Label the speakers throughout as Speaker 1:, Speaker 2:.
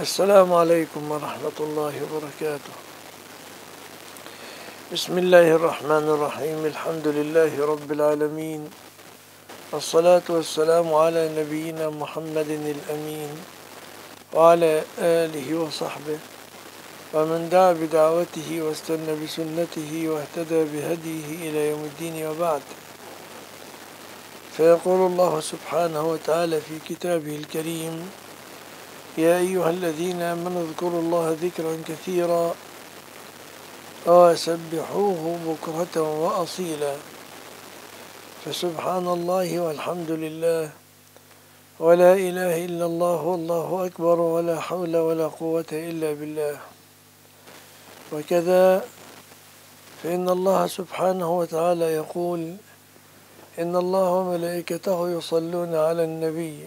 Speaker 1: السلام عليكم ورحمة الله وبركاته بسم الله الرحمن الرحيم الحمد لله رب العالمين الصلاة والسلام على نبينا محمد الأمين وعلى آله وصحبه ومن دعا بدعوته واستنى بسنته واهتدى بهديه إلى يوم الدين وبعد فيقول الله سبحانه وتعالى في كتابه الكريم يا أيها الذين آمنوا اذكروا الله ذكرا كثيرا وسبحوه آه، بكرة وأصيلا فسبحان الله والحمد لله ولا إله إلا الله والله أكبر ولا حول ولا قوة إلا بالله وكذا فإن الله سبحانه وتعالى يقول إن الله وملائكته يصلون على النبي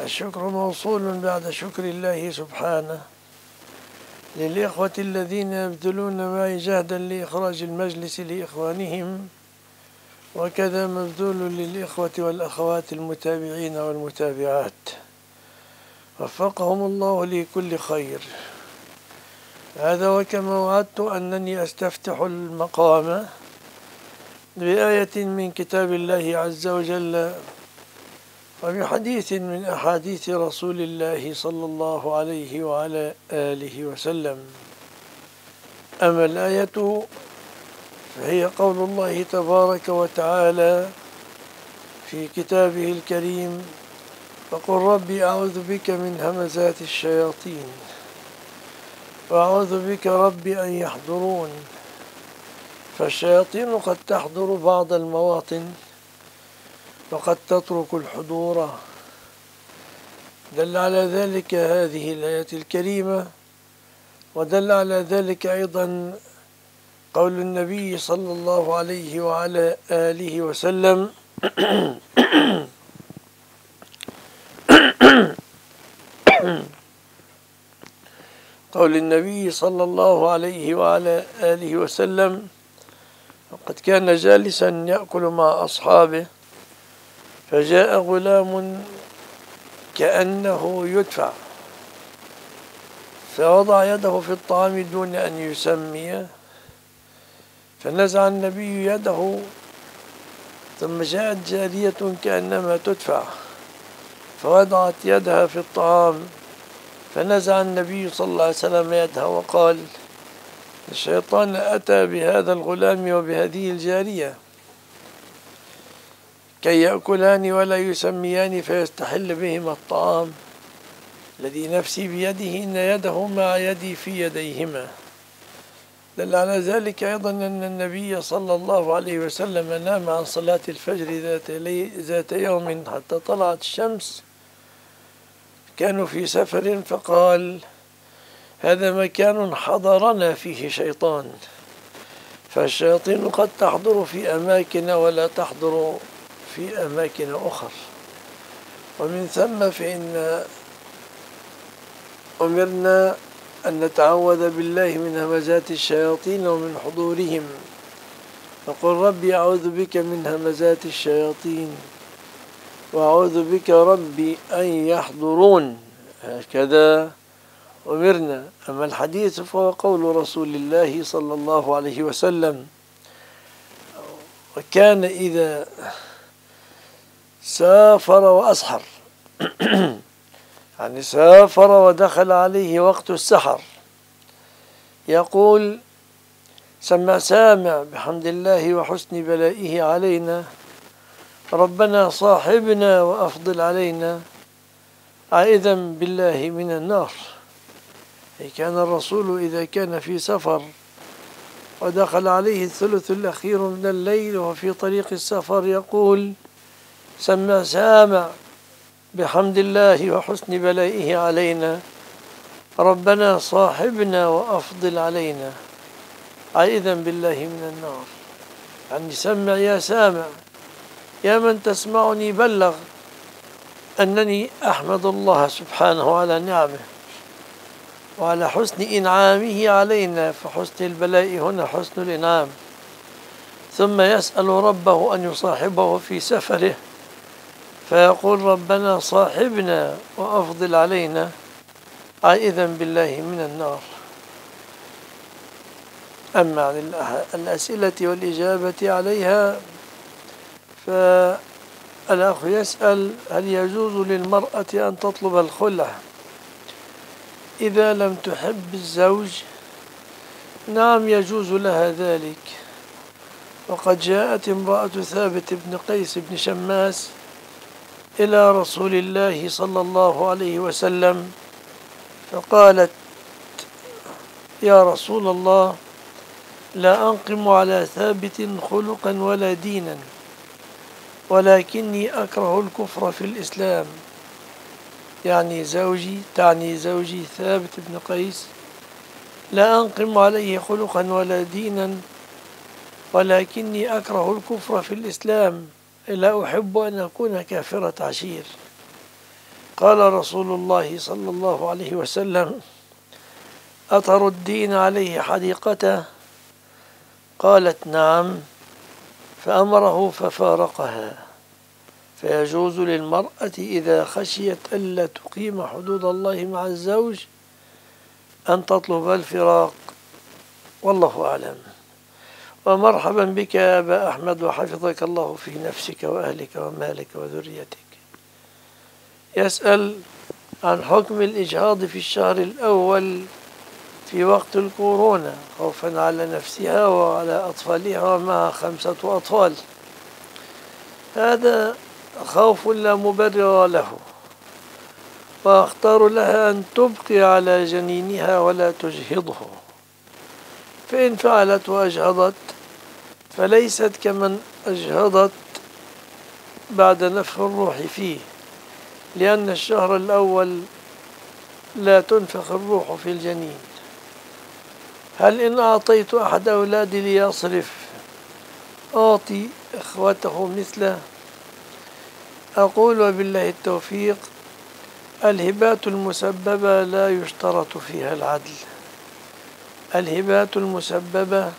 Speaker 1: الشكر موصول بعد شكر الله سبحانه للإخوة الذين يبذلون معي جهدا لإخراج المجلس لإخوانهم وكذا مبذول للإخوة والأخوات المتابعين والمتابعات وفقهم الله لكل خير هذا وكما وعدت أنني أستفتح المقام بآية من كتاب الله عز وجل وبحديث من أحاديث رسول الله صلى الله عليه وعلى آله وسلم أما الآية فهي قول الله تبارك وتعالى في كتابه الكريم فقل ربي أعوذ بك من همزات الشياطين وأعوذ بك ربي أن يحضرون فالشياطين قد تحضر بعض المواطن فقد تترك الحضور دل على ذلك هذه الآية الكريمة ودل على ذلك أيضا قول النبي صلى الله عليه وعلى آله وسلم قول النبي صلى الله عليه وعلى آله وسلم وقد كان جالسا يأكل مع أصحابه فجاء غلام كأنه يدفع فوضع يده في الطعام دون أن يسميه فنزع النبي يده ثم جاءت جارية كأنما تدفع فوضعت يدها في الطعام فنزع النبي صلى الله عليه وسلم يدها وقال الشيطان أتى بهذا الغلام وبهذه الجارية كي يأكلان ولا يسميان فيستحل بهما الطعام الذي نفسي بيده إن يده مع يدي في يديهما دل على ذلك أيضا أن النبي صلى الله عليه وسلم نام عن صلاة الفجر ذات, ذات يوم حتى طلعت الشمس كانوا في سفر فقال هذا مكان حضرنا فيه شيطان فالشياطين قد تحضر في أماكن ولا تحضر في أماكن أخر ومن ثم فإن أمرنا أن نتعوذ بالله من همزات الشياطين ومن حضورهم نقول ربي أعوذ بك من همزات الشياطين وأعوذ بك ربي أن يحضرون هكذا أمرنا أما الحديث فهو قول رسول الله صلى الله عليه وسلم وكان إذا سافر وأسحر يعني سافر ودخل عليه وقت السحر يقول سمع سامع بحمد الله وحسن بلائه علينا ربنا صاحبنا وأفضل علينا عائذا بالله من النار أي كان الرسول إذا كان في سفر ودخل عليه الثلث الأخير من الليل وفي طريق السفر يقول سمع سامع بحمد الله وحسن بلائه علينا ربنا صاحبنا وأفضل علينا عائذا بالله من النار يعني سمع يا سامع يا من تسمعني بلغ أنني أحمد الله سبحانه على نعمه وعلى حسن إنعامه علينا فحسن البلاء هنا حسن الإنعام ثم يسأل ربه أن يصاحبه في سفره فيقول ربنا صاحبنا وأفضل علينا عائذا بالله من النار أما عن الأسئلة والإجابة عليها فالأخ يسأل هل يجوز للمرأة أن تطلب الخلع إذا لم تحب الزوج نعم يجوز لها ذلك وقد جاءت امرأة ثابت بن قيس بن شماس إلى رسول الله صلى الله عليه وسلم فقالت يا رسول الله لا أنقم على ثابت خلقا ولا دينا ولكني أكره الكفر في الإسلام يعني زوجي تعني زوجي ثابت بن قيس لا أنقم عليه خلقا ولا دينا ولكني أكره الكفر في الإسلام لا أحب أن أكون كافرة عشير قال رسول الله صلى الله عليه وسلم أطر الدين عليه حديقته قالت نعم فأمره ففارقها فيجوز للمرأة إذا خشيت ألا تقيم حدود الله مع الزوج أن تطلب الفراق والله أعلم ومرحبا بك يا أبا أحمد وحفظك الله في نفسك وأهلك ومالك وذريتك يسأل عن حكم الإجهاض في الشهر الأول في وقت الكورونا خوفا على نفسها وعلى أطفالها ومعها خمسة أطفال هذا خوف لا مبرر له وأختار لها أن تبقي على جنينها ولا تجهضه فإن فعلت وأجهضت فليست كمن أجهضت بعد نفخ الروح فيه لأن الشهر الأول لا تنفخ الروح في الجنين هل إن أعطيت أحد أولادي ليصرف أعطي إخوته مثله أقول وبالله التوفيق الهبات المسببة لا يشترط فيها العدل الهبات المسببة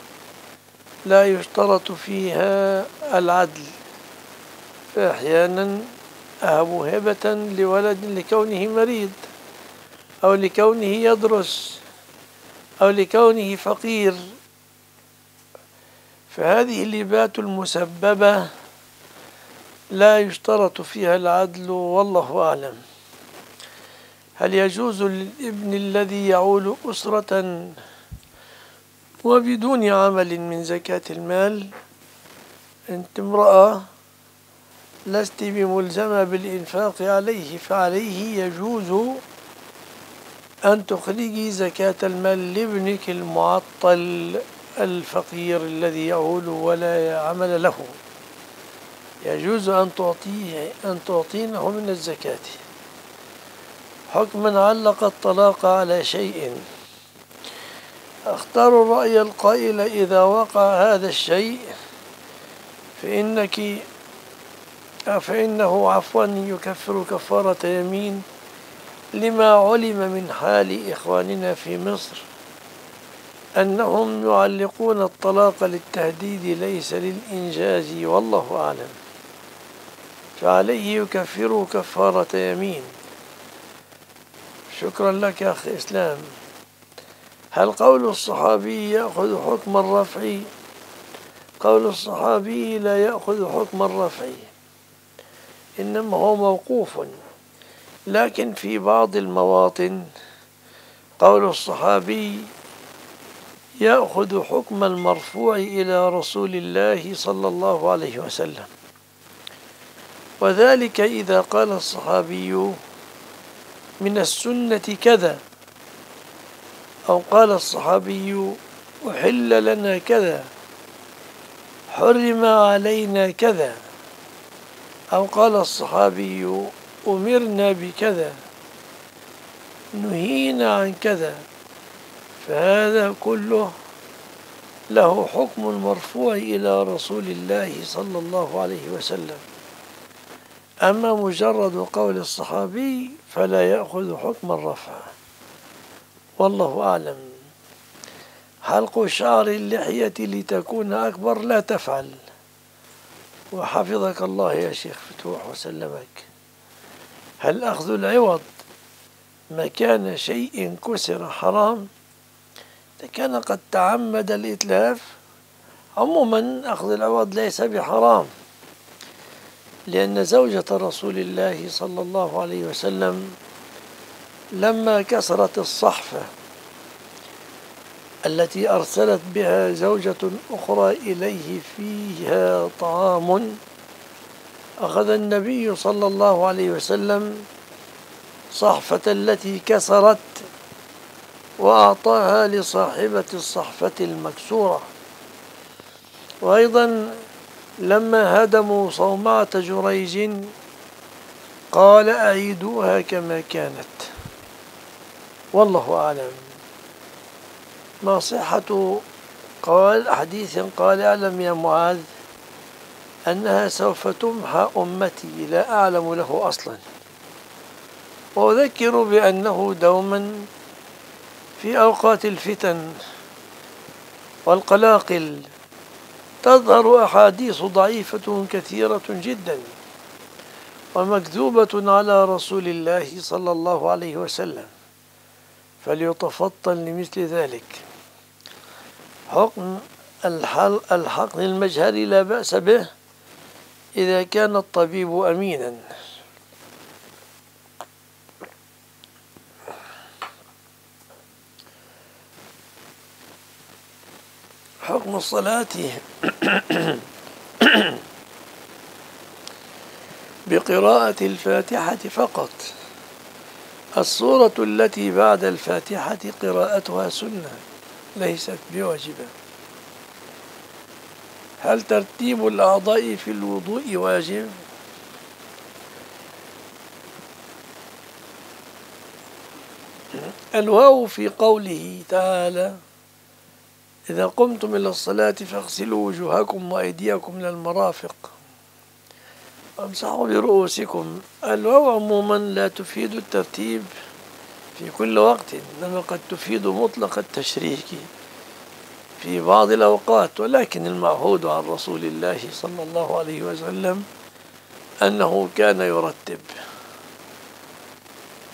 Speaker 1: لا يشترط فيها العدل فأحيانا أهب هبة لولد لكونه مريض أو لكونه يدرس أو لكونه فقير فهذه اللبات المسببة لا يشترط فيها العدل والله أعلم هل يجوز للابن الذي يعول أسرة وبدون عمل من زكاة المال أنت امرأة لست بملزمة بالإنفاق عليه فعليه يجوز أن تخرجي زكاة المال لابنك المعطل الفقير الذي يعول ولا عمل له يجوز أن تعطيه أن تعطينه من الزكاة حكما علق الطلاق على شيء أختار الرأي القائل إذا وقع هذا الشيء فإنك فإنه عفوا يكفر كفارة يمين لما علم من حال إخواننا في مصر أنهم يعلقون الطلاق للتهديد ليس للإنجاز والله أعلم فعليه يكفر كفارة يمين شكرا لك يا أخي إسلام هل قول الصحابي يأخذ حكم الرفع قول الصحابي لا يأخذ حكم الرفع إنما هو موقوف لكن في بعض المواطن قول الصحابي يأخذ حكم المرفوع إلى رسول الله صلى الله عليه وسلم وذلك إذا قال الصحابي من السنة كذا أو قال الصحابي أحل لنا كذا حرم علينا كذا أو قال الصحابي أمرنا بكذا نهينا عن كذا فهذا كله له حكم مرفوع إلى رسول الله صلى الله عليه وسلم أما مجرد قول الصحابي فلا يأخذ حكم الرفع والله أعلم حلق شعر اللحية لتكون أكبر لا تفعل وحفظك الله يا شيخ فتوح وسلمك هل أخذ العوض مكان شيء كسر حرام كان قد تعمد الإتلاف عموما أخذ العوض ليس بحرام لأن زوجة رسول الله صلى الله عليه وسلم لما كسرت الصحفة التي أرسلت بها زوجة أخرى إليه فيها طعام أخذ النبي صلى الله عليه وسلم صحفة التي كسرت وأعطاها لصاحبة الصحفة المكسورة وأيضا لما هدموا صومعة جريج قال أعيدوها كما كانت والله أعلم ما صحة قال حديث قال أعلم يا معاذ أنها سوف تمحى أمتي لا أعلم له أصلا وأذكر بأنه دوما في أوقات الفتن والقلاقل تظهر أحاديث ضعيفة كثيرة جدا ومكذوبة على رسول الله صلى الله عليه وسلم فليتفطن لمثل ذلك حكم الحقن المجهري لا بأس به إذا كان الطبيب أمينا حكم الصلاة بقراءة الفاتحة فقط الصورة التي بعد الفاتحة قراءتها سنة ليست بواجبة هل ترتيب الأعضاء في الوضوء واجب؟ الواو في قوله تعالى إذا قمتم إلى الصلاة فاغسلوا وجوهكم وأيديكم إلى المرافق فامسحوا برؤوسكم الواو عموما لا تفيد الترتيب في كل وقت إنما قد تفيد مطلق التشريك في بعض الأوقات ولكن المعهود عن رسول الله صلى الله عليه وسلم أنه كان يرتب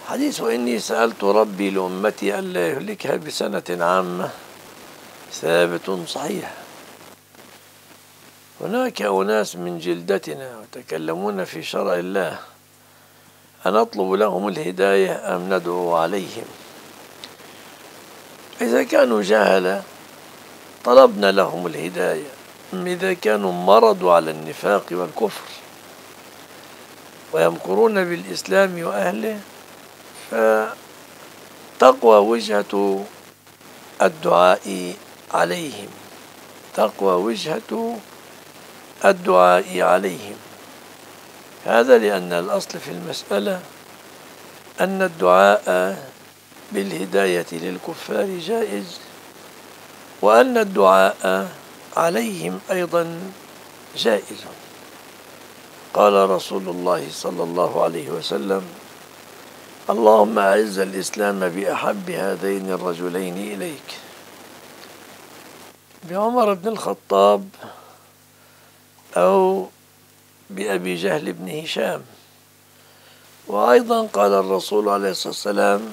Speaker 1: حديث إني سألت ربي لأمتي ألا يهلكها بسنة عامة ثابت صحيح هناك أناس من جلدتنا يتكلمون في شرع الله أنطلب لهم الهداية أم ندعو عليهم إذا كانوا جهلة طلبنا لهم الهداية إذا كانوا مرضوا على النفاق والكفر ويمكرون بالإسلام وأهله فتقوى وجهة الدعاء عليهم تقوى وجهة الدعاء عليهم هذا لأن الأصل في المسألة أن الدعاء بالهداية للكفار جائز وأن الدعاء عليهم أيضا جائز قال رسول الله صلى الله عليه وسلم اللهم أعز الإسلام بأحب هذين الرجلين إليك بعمر بن الخطاب أو بأبي جهل بن هشام وأيضا قال الرسول عليه الصلاة والسلام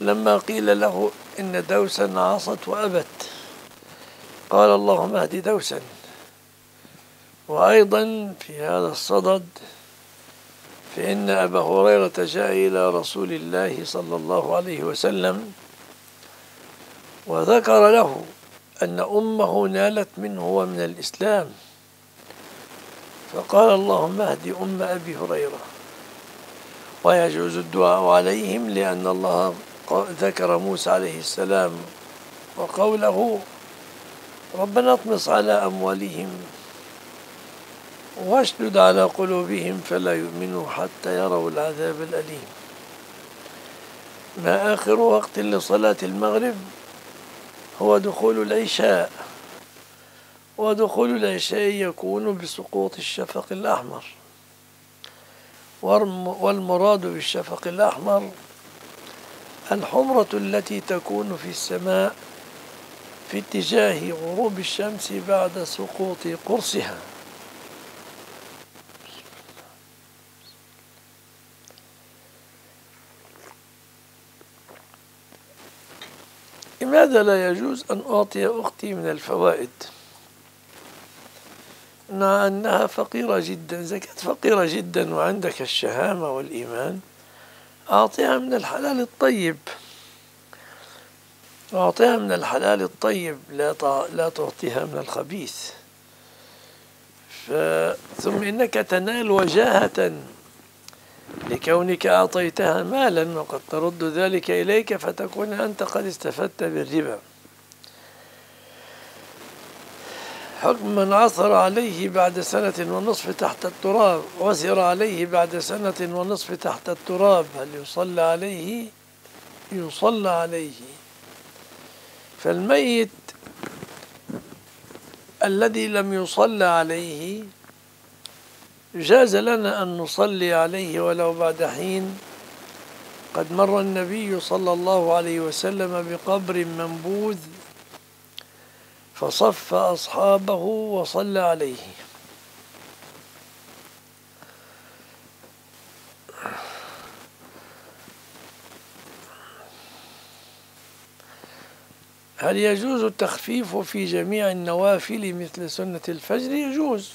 Speaker 1: لما قيل له إن دوسا عصت وأبت قال اللهم اهد دوسا وأيضا في هذا الصدد فإن أبا هريرة جاء إلى رسول الله صلى الله عليه وسلم وذكر له أن أمه نالت منه ومن الإسلام فقال اللهم اهد أم أبي هريرة ويجوز الدعاء عليهم لأن الله ذكر موسى عليه السلام وقوله ربنا اطمس على أموالهم واشدد على قلوبهم فلا يؤمنوا حتى يروا العذاب الأليم ما آخر وقت لصلاة المغرب هو دخول العشاء ودخول العشاء يكون بسقوط الشفق الأحمر والمراد بالشفق الأحمر الحمرة التي تكون في السماء في اتجاه غروب الشمس بعد سقوط قرصها لماذا لا يجوز أن أعطي أختي من الفوائد؟ مع أنها فقيرة جدا زكاة فقيرة جدا وعندك الشهامة والإيمان أعطيها من الحلال الطيب أعطيها من الحلال الطيب لا لا تعطيها من الخبيث ف... ثم إنك تنال وجاهة لكونك أعطيتها مالا وقد ترد ذلك إليك فتكون أنت قد استفدت بالربا حكم عثر عليه بعد سنة ونصف تحت التراب عثر عليه بعد سنة ونصف تحت التراب هل يصلى عليه يصلى عليه فالميت الذي لم يصلى عليه جاز لنا أن نصلي عليه ولو بعد حين قد مر النبي صلى الله عليه وسلم بقبر منبوذ فصف أصحابه وصلى عليه هل يجوز التخفيف في جميع النوافل مثل سنة الفجر؟ يجوز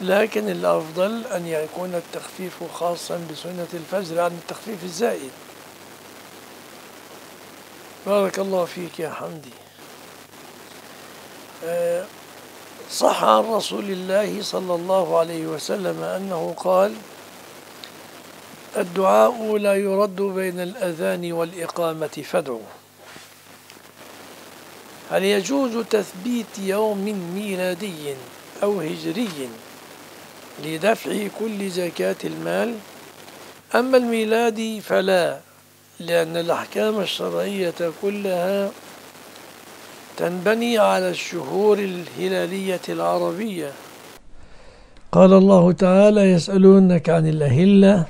Speaker 1: لكن الأفضل أن يكون التخفيف خاصا بسنة الفجر عن التخفيف الزائد بارك الله فيك يا حمدي صح عن رسول الله صلى الله عليه وسلم أنه قال الدعاء لا يرد بين الأذان والإقامة فادعوا هل يجوز تثبيت يوم ميلادي أو هجري لدفع كل زكاة المال أما الميلادي فلا لأن الأحكام الشرعية كلها تنبني على الشهور الهلالية العربية قال الله تعالى يسألونك عن الأهلة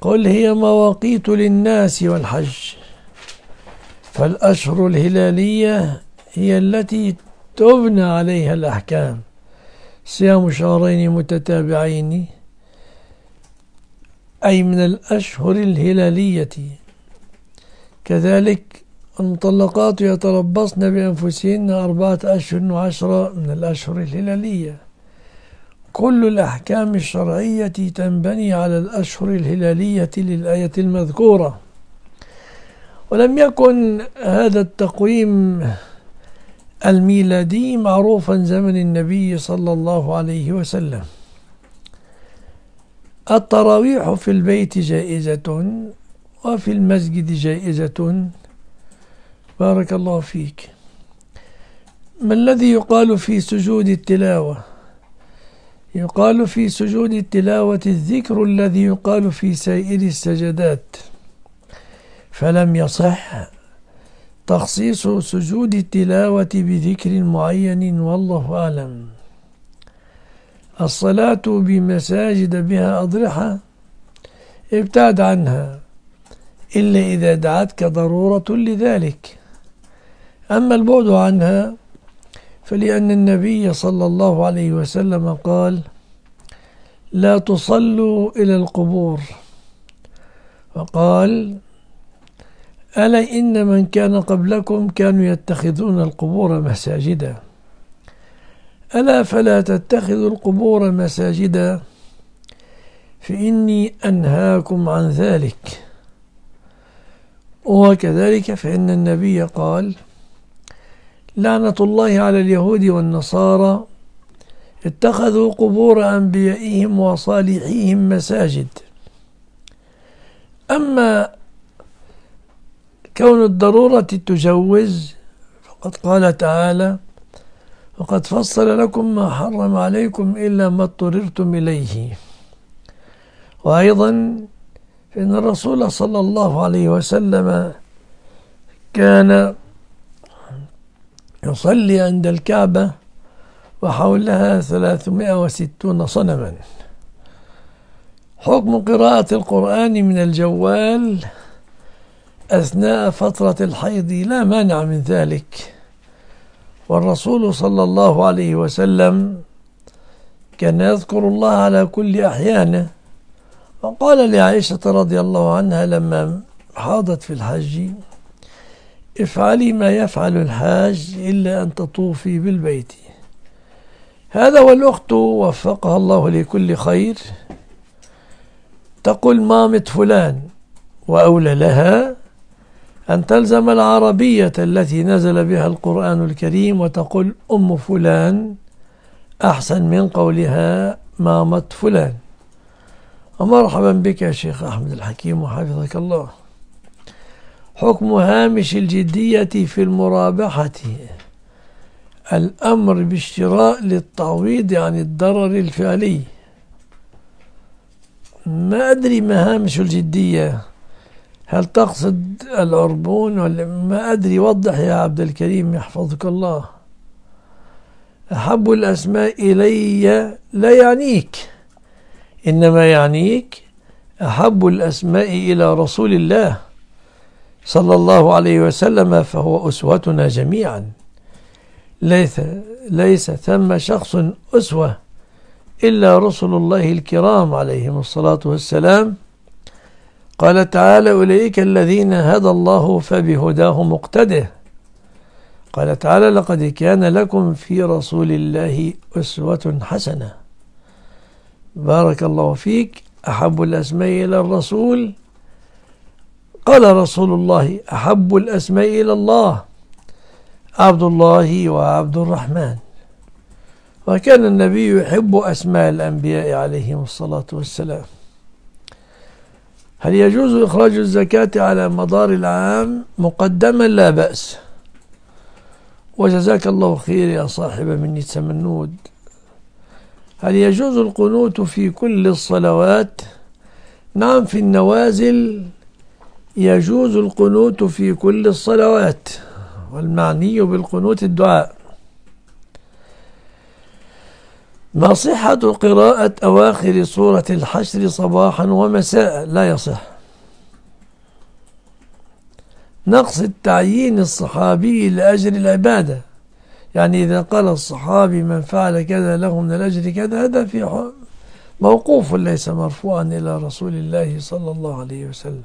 Speaker 1: قل هي مواقيت للناس والحج فالأشهر الهلالية هي التي تبنى عليها الأحكام صيام شهرين متتابعين أي من الأشهر الهلالية كذلك المطلقات يتربصن بأنفسهن أربعة أشهر وعشرة من الأشهر الهلالية كل الأحكام الشرعية تنبني على الأشهر الهلالية للآية المذكورة ولم يكن هذا التقويم الميلادي معروفا زمن النبي صلى الله عليه وسلم التراويح في البيت جائزة وفي المسجد جائزة بارك الله فيك ما الذي يقال في سجود التلاوة يقال في سجود التلاوة الذكر الذي يقال في سائر السجدات فلم يصح تخصيص سجود التلاوة بذكر معين والله أعلم الصلاة بمساجد بها أضرحة ابتعد عنها إلا إذا دعتك ضرورة لذلك أما البعد عنها فلأن النبي صلى الله عليه وسلم قال لا تصلوا إلى القبور وقال ألا إن من كان قبلكم كانوا يتخذون القبور مساجدا ألا فلا تتخذوا القبور مساجدا فإني أنهاكم عن ذلك وكذلك فإن النبي قال لعنة الله على اليهود والنصارى اتخذوا قبور أنبيائهم وصالحيهم مساجد أما كون الضرورة تجوز فقد قال تعالى وقد فصل لكم ما حرم عليكم إلا ما اضطررتم إليه وأيضا فإن الرسول صلى الله عليه وسلم كان يصلي عند الكعبة وحولها 360 صنما حكم قراءة القرآن من الجوال أثناء فترة الحيض لا مانع من ذلك والرسول صلى الله عليه وسلم كان يذكر الله على كل أحيانه وقال لعائشة رضي الله عنها لما حاضت في الحج افعلي ما يفعل الحاج إلا أن تطوفي بالبيت هذا والأخت وفقها الله لكل خير تقول مامة فلان وأولى لها أن تلزم العربية التي نزل بها القرآن الكريم وتقول أم فلان أحسن من قولها مامة فلان ومرحبا بك يا شيخ أحمد الحكيم وحفظك الله حكم هامش الجدية في المرابحة الأمر بالشراء للتعويض عن الضرر الفعلي ما أدري ما هامش الجدية هل تقصد العربون ولا ما أدري وضح يا عبد الكريم يحفظك الله أحب الأسماء إلي لا يعنيك إنما يعنيك أحب الأسماء إلى رسول الله صلى الله عليه وسلم فهو أسوتنا جميعا ليس ليس ثم شخص أسوة إلا رسل الله الكرام عليهم الصلاة والسلام قال تعالى أولئك الذين هدى الله فبهداه مقتده قال تعالى لقد كان لكم في رسول الله أسوة حسنة بارك الله فيك أحب الأسماء إلى الرسول قال رسول الله أحب الأسماء إلى الله عبد الله وعبد الرحمن وكان النبي يحب أسماء الأنبياء عليهم الصلاة والسلام هل يجوز إخراج الزكاة على مدار العام مقدما لا بأس وجزاك الله خير يا صاحب من سمنود هل يجوز القنوت في كل الصلوات نعم في النوازل يجوز القنوت في كل الصلوات والمعني بالقنوت الدعاء ما صحة قراءة أواخر سورة الحشر صباحا ومساء لا يصح نقص التعيين الصحابي لأجر العبادة يعني إذا قال الصحابي من فعل كذا له من الأجر كذا هذا في موقوف ليس مرفوعا إلى رسول الله صلى الله عليه وسلم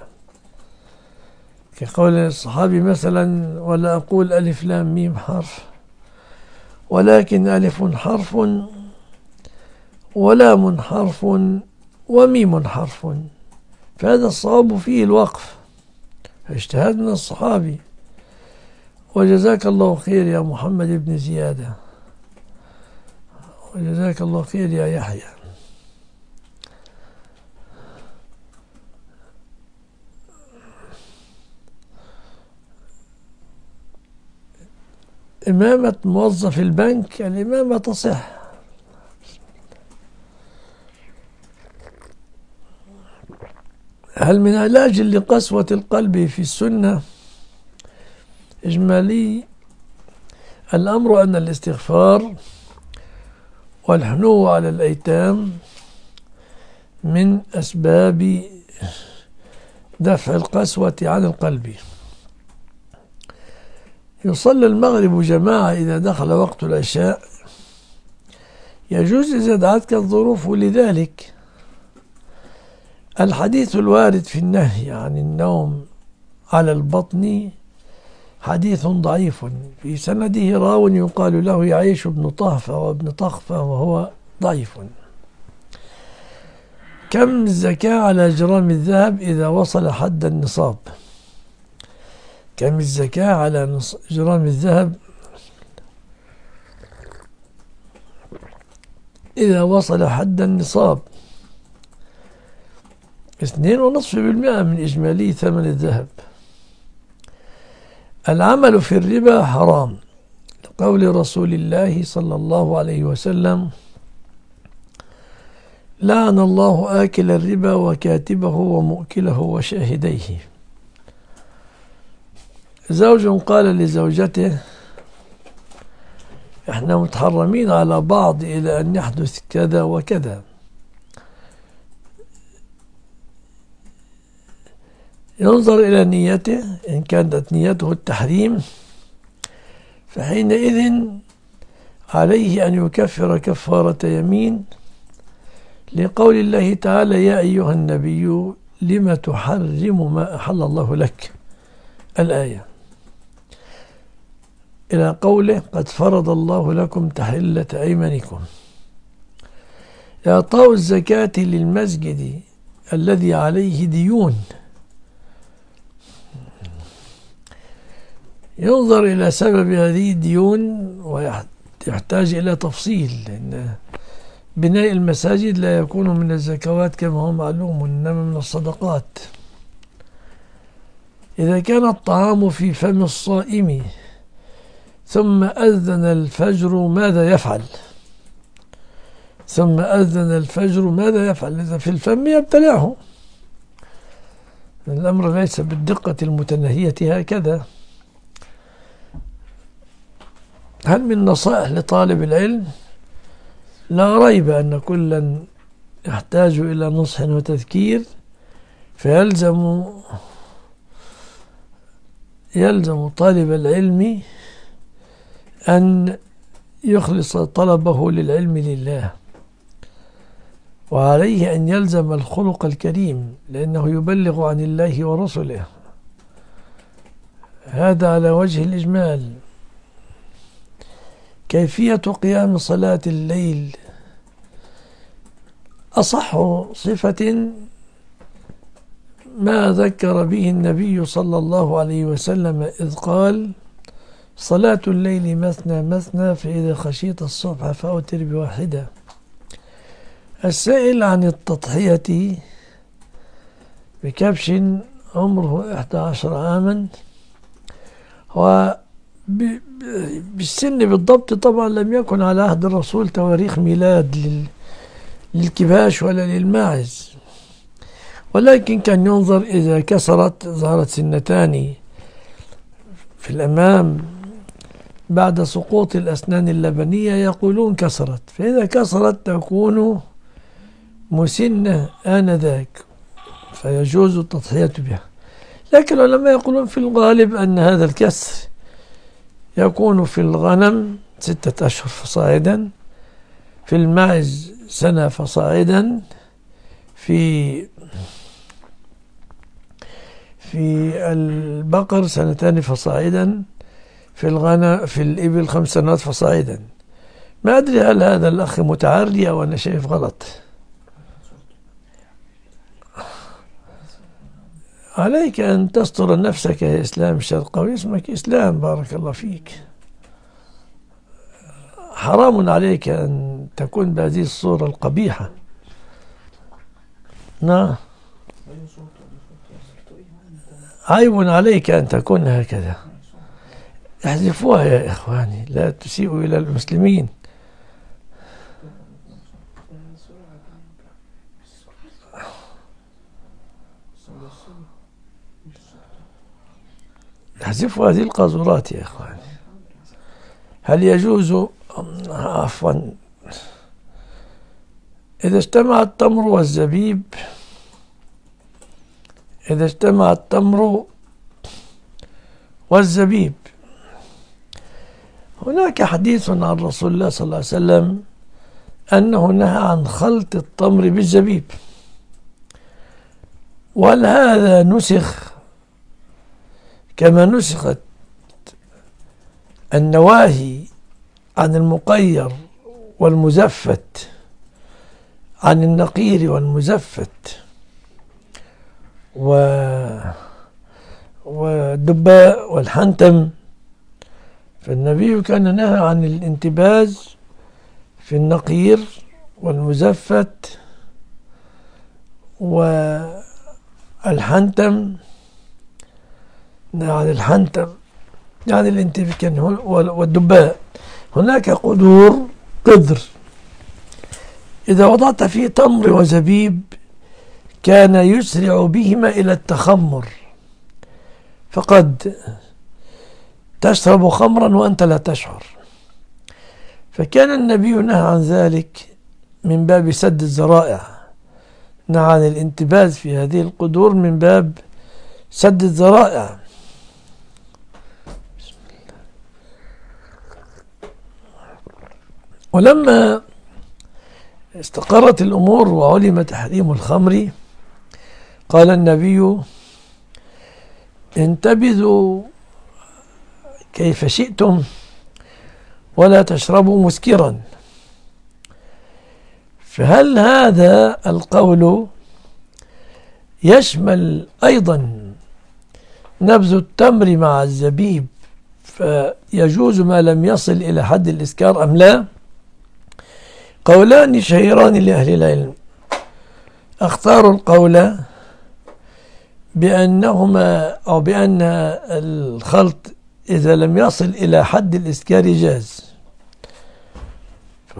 Speaker 1: كقول الصحابي مثلا ولا أقول ألف لام ميم حرف ولكن ألف حرف ولام حرف وميم حرف فهذا الصواب فيه الوقف اجتهاد من الصحابي وجزاك الله خير يا محمد بن زيادة وجزاك الله خير يا يحيى إمامة موظف البنك الإمامة تصح هل من علاج لقسوة القلب في السنة إجمالي الأمر أن الاستغفار والحنو على الأيتام من أسباب دفع القسوة عن القلب يصلي المغرب جماعة إذا دخل وقت العشاء يجوز إذا دعتك الظروف لذلك الحديث الوارد في النهي عن النوم على البطن حديث ضعيف في سنده راو يقال له يعيش ابن طهفة وابن طخفة وهو ضعيف كم الزكاة على جرام الذهب إذا وصل حد النصاب؟ كم الزكاة على جرام الذهب إذا وصل حد النصاب اثنين ونصف بالمئة من إجمالي ثمن الذهب العمل في الربا حرام لقول رسول الله صلى الله عليه وسلم لعن الله آكل الربا وكاتبه ومؤكله وشاهديه زوج قال لزوجته احنا متحرمين على بعض الى ان يحدث كذا وكذا ينظر الى نيته ان كانت نيته التحريم فحينئذ عليه ان يكفر كفاره يمين لقول الله تعالى يا ايها النبي لم تحرم ما احل الله لك الايه إلى قوله قد فرض الله لكم تحلة أيمانكم إعطاء الزكاة للمسجد الذي عليه ديون ينظر إلى سبب هذه الديون ويحتاج إلى تفصيل لأن بناء المساجد لا يكون من الزكوات كما هو معلوم إنما من الصدقات إذا كان الطعام في فم الصائم ثم أذن الفجر ماذا يفعل ثم أذن الفجر ماذا يفعل إذا في الفم يبتلعه الأمر ليس بالدقة المتناهية هكذا هل من نصائح لطالب العلم لا ريب أن كلا يحتاج إلى نصح وتذكير فيلزم يلزم طالب العلم أن يخلص طلبه للعلم لله وعليه أن يلزم الخلق الكريم لأنه يبلغ عن الله ورسله هذا على وجه الإجمال كيفية قيام صلاة الليل أصح صفة ما ذكر به النبي صلى الله عليه وسلم إذ قال: صلاة الليل مثنى مثنى فإذا خشيت الصبح فأوتر بواحدة السائل عن التضحية بكبش عمره 11 عاما بالسن بالضبط طبعا لم يكن على عهد الرسول تواريخ ميلاد للكباش ولا للماعز ولكن كان ينظر إذا كسرت ظهرت سنتان في الأمام بعد سقوط الأسنان اللبنية يقولون كسرت فإذا كسرت تكون مسنة آنذاك فيجوز التضحية بها لكن العلماء يقولون في الغالب أن هذا الكسر يكون في الغنم ستة أشهر فصاعدا في الماعز سنة فصاعدا في في البقر سنتان فصاعدا في الغنى في الإبل خمس سنوات فصاعدا ما أدري هل هذا الأخ متعري أو أنا شايف غلط عليك أن تستر نفسك يا إسلام الشرقاوي اسمك إسلام بارك الله فيك حرام عليك أن تكون بهذه الصورة القبيحة نعم عيب عليك أن تكون هكذا احذفوها يا إخواني لا تسيئوا إلى المسلمين احذفوا هذه القاذورات يا إخواني هل يجوز عفوا إذا اجتمع التمر والزبيب إذا اجتمع التمر والزبيب هناك حديث عن رسول الله صلى الله عليه وسلم أنه نهى عن خلط التمر بالزبيب وهل هذا نسخ كما نسخت النواهي عن المقير والمزفت عن النقير والمزفت و والدباء والحنتم فالنبي كان نهى عن الانتباز في النقير والمزفت والحنتم عن الحنتم يعني الانتباز كان والدباء هناك قدور قدر إذا وضعت فيه تمر وزبيب كان يسرع بهما إلى التخمر فقد تشرب خمرا وأنت لا تشعر فكان النبي نهى عن ذلك من باب سد الذرائع نهى عن الانتباز في هذه القدور من باب سد الذرائع ولما استقرت الأمور وعلم تحريم الخمر قال النبي انتبذوا كيف شئتم ولا تشربوا مسكرا فهل هذا القول يشمل أيضا نبذ التمر مع الزبيب فيجوز ما لم يصل إلى حد الإسكار أم لا قولان شهيران لأهل العلم اختاروا القول بأنهما أو بأن الخلط إذا لم يصل إلى حد الإسكار جاز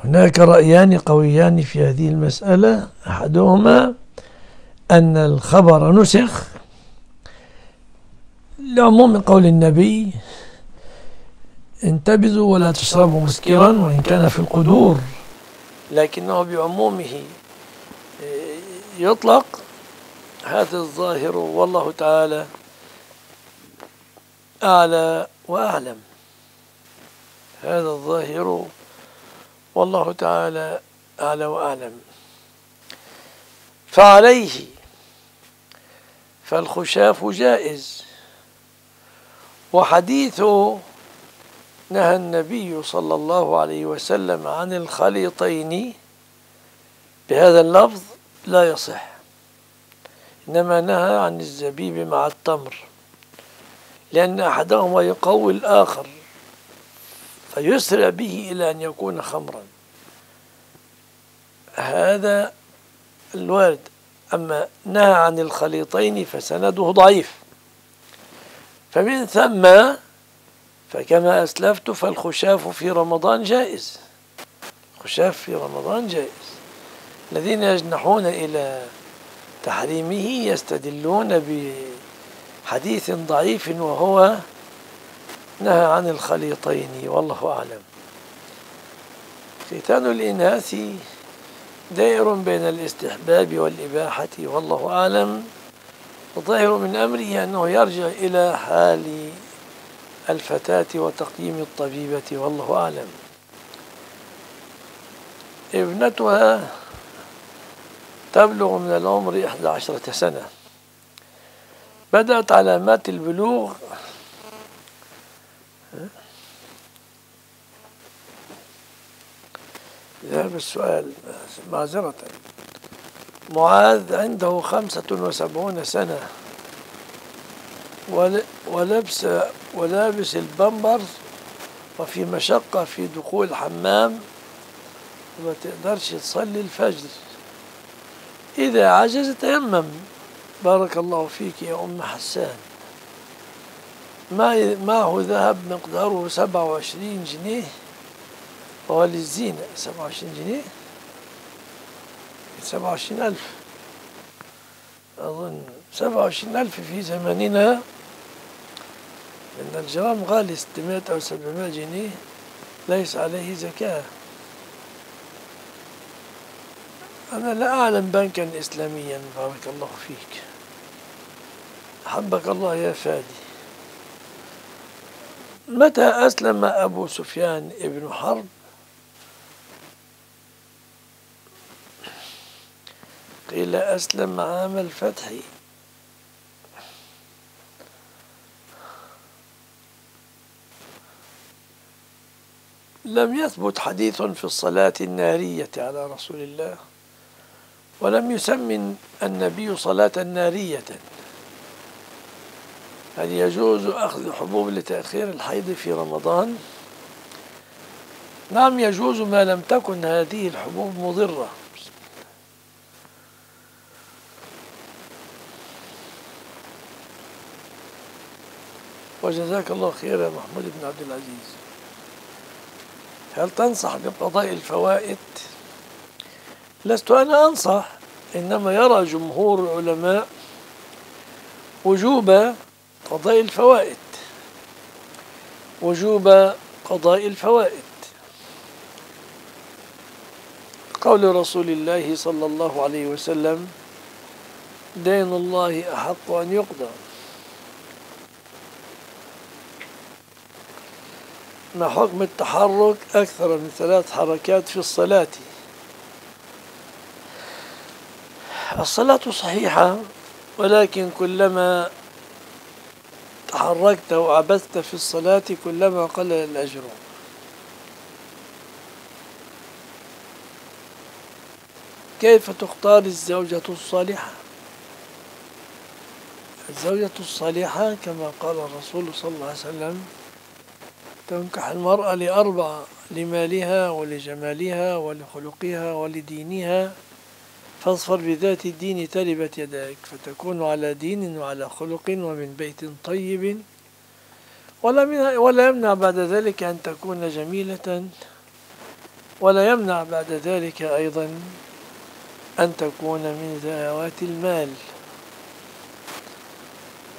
Speaker 1: هناك رأيان قويان في هذه المسألة أحدهما أن الخبر نسخ لعموم قول النبي انتبذوا ولا تشربوا مسكرا وإن كان في القدور لكنه بعمومه يطلق هذا الظاهر والله تعالى أعلى وأعلم هذا الظاهر والله تعالى أعلى وأعلم فعليه فالخشاف جائز وحديث نهى النبي صلى الله عليه وسلم عن الخليطين بهذا اللفظ لا يصح إنما نهى عن الزبيب مع التمر لأن أحدهما يقوي الآخر فيسرع به إلى أن يكون خمرا هذا الوارد أما نهى عن الخليطين فسنده ضعيف فمن ثم فكما أسلفت فالخشاف في رمضان جائز الخشاف في رمضان جائز الذين يجنحون إلى تحريمه يستدلون ب حديث ضعيف وهو نهى عن الخليطين والله أعلم ختان الإناث دائر بين الاستحباب والإباحة والله أعلم الظاهر من أمره أنه يرجع إلى حال الفتاة وتقييم الطبيبة والله أعلم ابنتها تبلغ من العمر 11 سنة بدأت علامات البلوغ ذهب السؤال معذرة معاذ عنده خمسة وسبعون سنة ولبس ولابس البمبر وفي مشقة في دخول الحمام وما تقدرش تصلي الفجر إذا عجز تيمم بارك الله فيك يا أم حسان ما ما هو ذهب مقداره 27 جنيه وهو للزينة 27 جنيه 27 ألف أظن 27 ألف في زماننا لأن الجرام غالي 600 أو 700 جنيه ليس عليه زكاة أنا لا أعلم بنكا إسلاميا بارك الله فيك أحبك الله يا فادي متى أسلم أبو سفيان ابن حرب قيل أسلم عام الفتح لم يثبت حديث في الصلاة النارية على رسول الله ولم يسمن النبي صلاة نارية هل يجوز أخذ حبوب لتأخير الحيض في رمضان؟ نعم يجوز ما لم تكن هذه الحبوب مضرة وجزاك الله خير يا محمود بن عبد العزيز هل تنصح بقضاء الفوائد؟ لست أنا أنصح إنما يرى جمهور العلماء وجوب قضاء الفوائد وجوب قضاء الفوائد قول رسول الله صلى الله عليه وسلم دين الله أحق أن يقضى أن حكم التحرك أكثر من ثلاث حركات في الصلاة الصلاة صحيحة ولكن كلما تحركت وعبثت في الصلاة كلما قل الأجر كيف تختار الزوجة الصالحة الزوجة الصالحة كما قال الرسول صلى الله عليه وسلم تنكح المرأة لأربع لمالها ولجمالها ولخلقها ولدينها فاظفر بذات الدين تربت يداك فتكون على دين وعلى خلق ومن بيت طيب ولا, ولا يمنع بعد ذلك أن تكون جميلة ولا يمنع بعد ذلك أيضا أن تكون من ذوات المال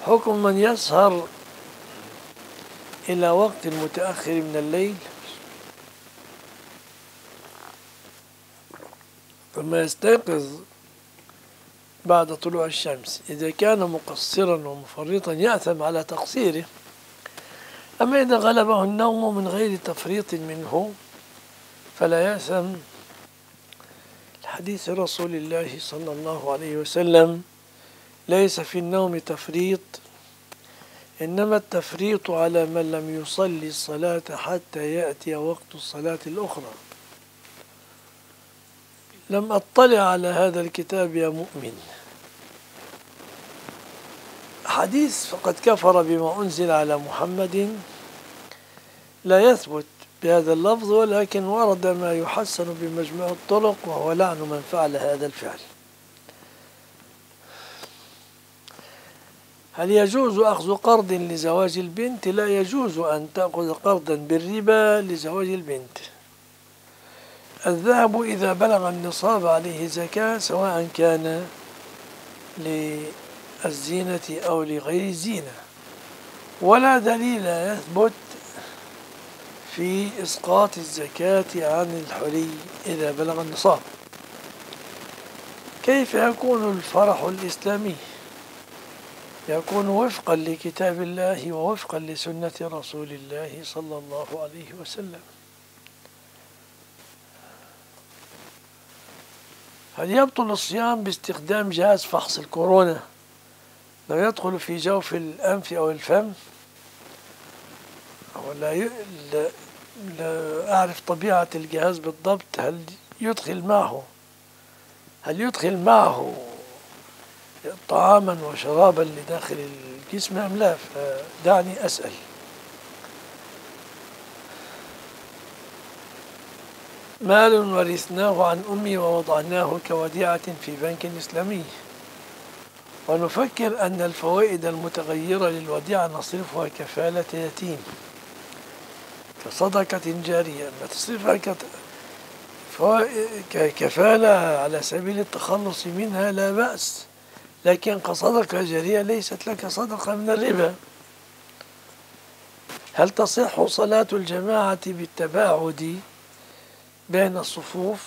Speaker 1: حكم من يسهر إلى وقت متأخر من الليل ثم يستيقظ بعد طلوع الشمس إذا كان مقصرا ومفرطا يأثم على تقصيره أما إذا غلبه النوم من غير تفريط منه فلا يأثم حديث رسول الله صلى الله عليه وسلم ليس في النوم تفريط إنما التفريط على من لم يصلي الصلاة حتى يأتي وقت الصلاة الأخرى لم أطلع على هذا الكتاب يا مؤمن حديث فقد كفر بما أنزل على محمد لا يثبت بهذا اللفظ ولكن ورد ما يحسن بمجموع الطرق وهو لعن من فعل هذا الفعل هل يجوز أخذ قرض لزواج البنت؟ لا يجوز أن تأخذ قرضا بالربا لزواج البنت الذهب إذا بلغ النصاب عليه زكاة سواء كان للزينة أو لغير الزينة ولا دليل يثبت في إسقاط الزكاة عن الحلي إذا بلغ النصاب كيف يكون الفرح الإسلامي يكون وفقا لكتاب الله ووفقا لسنة رسول الله صلى الله عليه وسلم هل يبطل الصيام باستخدام جهاز فحص الكورونا لو يدخل في جوف الأنف أو الفم ولا ي... لا... لا أعرف طبيعة الجهاز بالضبط هل يدخل معه هل يدخل معه طعاما وشرابا لداخل الجسم أم لا فدعني أسأل مال ورثناه عن أمي ووضعناه كوديعة في بنك إسلامي ونفكر أن الفوائد المتغيرة للوديعة نصرفها كفالة يتيم كصدقة جارية ما تصرفها كفالة على سبيل التخلص منها لا بأس لكن كصدقة جارية ليست لك صدقة من الربا هل تصح صلاة الجماعة بالتباعد؟ بين الصفوف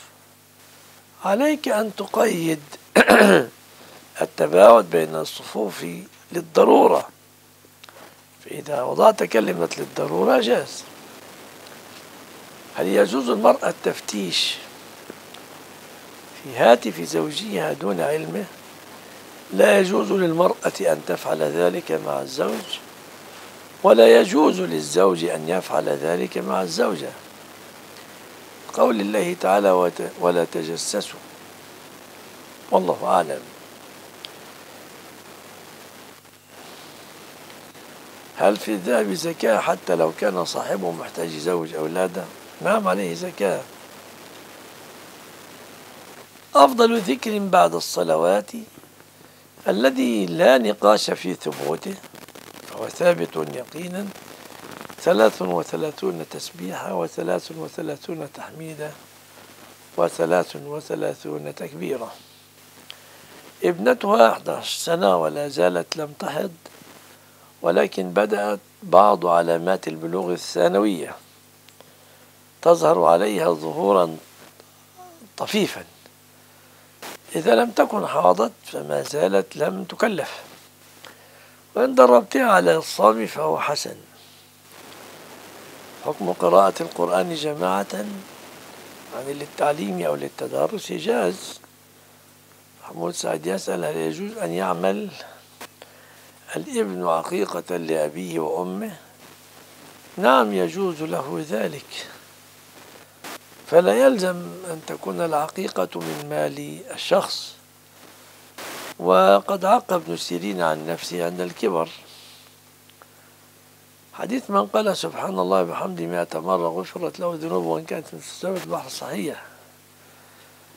Speaker 1: عليك أن تقيد التباعد بين الصفوف للضرورة فإذا وضعت كلمة للضرورة جاز هل يجوز المرأة التفتيش في هاتف زوجها دون علمه لا يجوز للمرأة أن تفعل ذلك مع الزوج ولا يجوز للزوج أن يفعل ذلك مع الزوجة قول الله تعالى ولا تجسسوا والله أعلم هل في الذهب زكاة حتى لو كان صاحبه محتاج يزوج أولاده نعم عليه زكاة أفضل ذكر بعد الصلوات الذي لا نقاش في ثبوته هو ثابت يقينا ثلاث وثلاثون تسبيحة وثلاث وثلاثون تحميدة وثلاث وثلاثون تكبيرة ابنتها 11 سنة ولا زالت لم تحض ولكن بدأت بعض علامات البلوغ الثانوية تظهر عليها ظهورا طفيفا إذا لم تكن حاضت فما زالت لم تكلف وإن دربتها على الصوم فهو حسن حكم قراءة القرآن جماعة عن للتعليم أو للتدارس يجاز محمود سعد يسأل هل يجوز أن يعمل الابن عقيقة لأبيه وأمه نعم يجوز له ذلك فلا يلزم أن تكون العقيقة من مال الشخص وقد عق ابن سيرين عن نفسه عند الكبر حديث من قال سبحان الله بحمده مئة مرة غفرت له ذنوبه وإن كانت من سبب البحر صحيح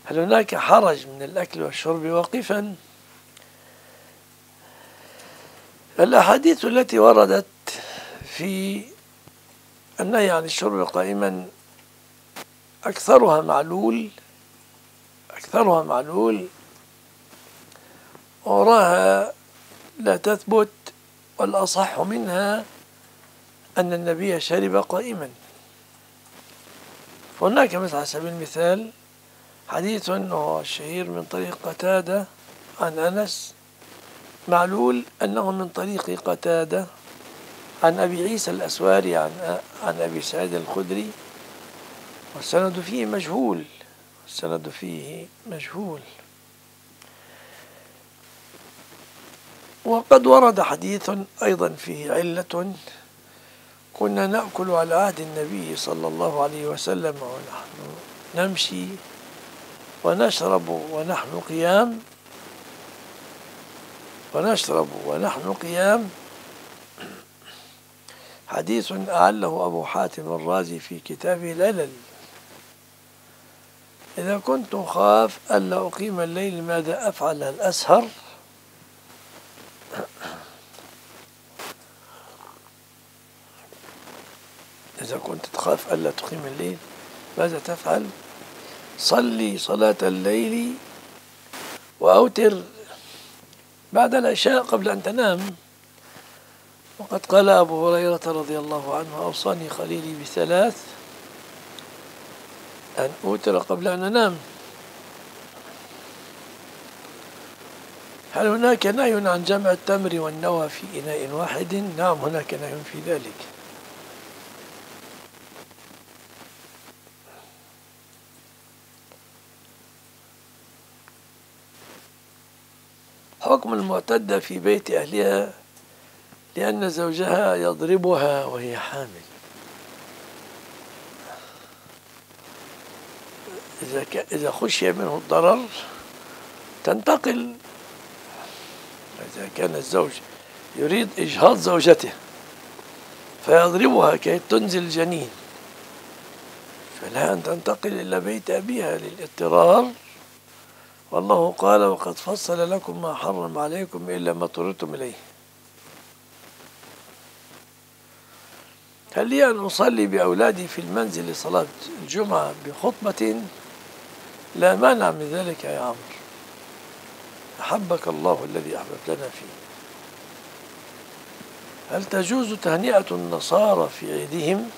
Speaker 1: هل هناك حرج من الأكل والشرب وقفا الأحاديث التي وردت في النهي عن الشرب قائما أكثرها معلول أكثرها معلول وراها لا تثبت والأصح منها أن النبي شرب قائما هناك مثل على سبيل المثال حديث هو الشهير من طريق قتادة عن أنس معلول أنه من طريق قتادة عن أبي عيسى الأسواري عن, عن أبي سعيد الخدري والسند فيه مجهول السند فيه مجهول وقد ورد حديث أيضا فيه علة كنا نأكل على عهد النبي صلى الله عليه وسلم ونحن نمشي ونشرب ونحن قيام ونشرب ونحن قيام حديث أعله أبو حاتم الرازي في كتابه العلل إذا كنت أخاف ألا أقيم الليل ماذا أفعل هل أسهر إذا كنت تخاف ألا تقيم الليل ماذا تفعل؟ صلي صلاة الليل وأوتر بعد العشاء قبل أن تنام وقد قال أبو هريرة رضي الله عنه أوصاني خليلي بثلاث أن أوتر قبل أن أنام هل هناك نهي عن جمع التمر والنوى في إناء واحد؟ نعم هناك نهي في ذلك الحكم المعتدة في بيت أهلها لأن زوجها يضربها وهي حامل إذا إذا خشي منه الضرر تنتقل إذا كان الزوج يريد إجهاض زوجته فيضربها كي تنزل جنين فلها أن تنتقل إلى بيت أبيها للاضطرار والله قال وقد فصل لكم ما حرم عليكم إلا ما اضطررتم إليه هل لي أن أصلي بأولادي في المنزل صلاة الجمعة بخطبة لا مانع من ذلك يا عمرو أحبك الله الذي أحببتنا فيه هل تجوز تهنئة النصارى في عيدهم؟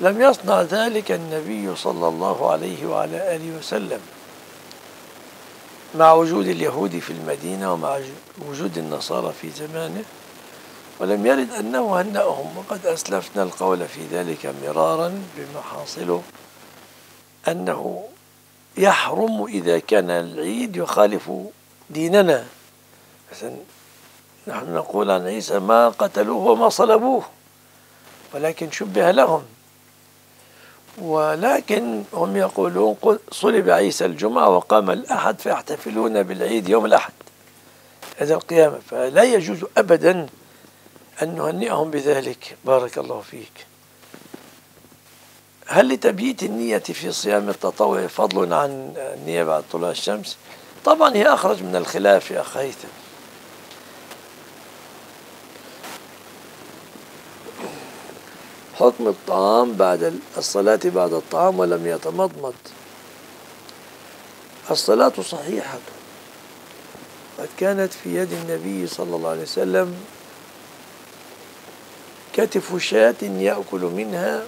Speaker 1: لم يصنع ذلك النبي صلى الله عليه وعلى آله وسلم مع وجود اليهود في المدينة ومع وجود النصارى في زمانه ولم يرد أنه هنأهم وقد أسلفنا القول في ذلك مرارا بما حاصله أنه يحرم إذا كان العيد يخالف ديننا مثلا نحن نقول عن عيسى ما قتلوه وما صلبوه ولكن شبه لهم ولكن هم يقولون صلب عيسى الجمعة وقام الأحد فيحتفلون بالعيد يوم الأحد هذا القيامة فلا يجوز أبدا أن نهنئهم بذلك بارك الله فيك هل لتبييت النية في صيام التطوع فضل عن النية بعد طلوع الشمس؟ طبعا هي أخرج من الخلاف يا أخ هيثم حكم الطعام بعد الصلاة بعد الطعام ولم يتمضمض الصلاة صحيحة قد كانت في يد النبي صلى الله عليه وسلم كتف شاة يأكل منها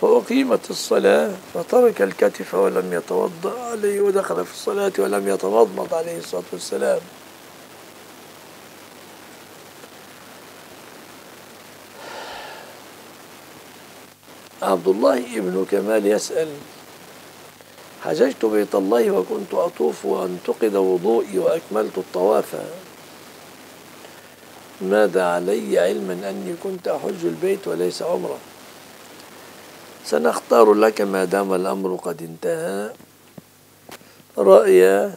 Speaker 1: فأقيمت الصلاة فترك الكتف ولم يتوضأ عليه ودخل في الصلاة ولم يتمضمض عليه الصلاة والسلام عبد الله ابن كمال يسأل حججت بيت الله وكنت أطوف وأنتقد وضوئي وأكملت الطواف ماذا علي علما أني كنت أحج البيت وليس عمرة سنختار لك ما دام الأمر قد انتهى رأي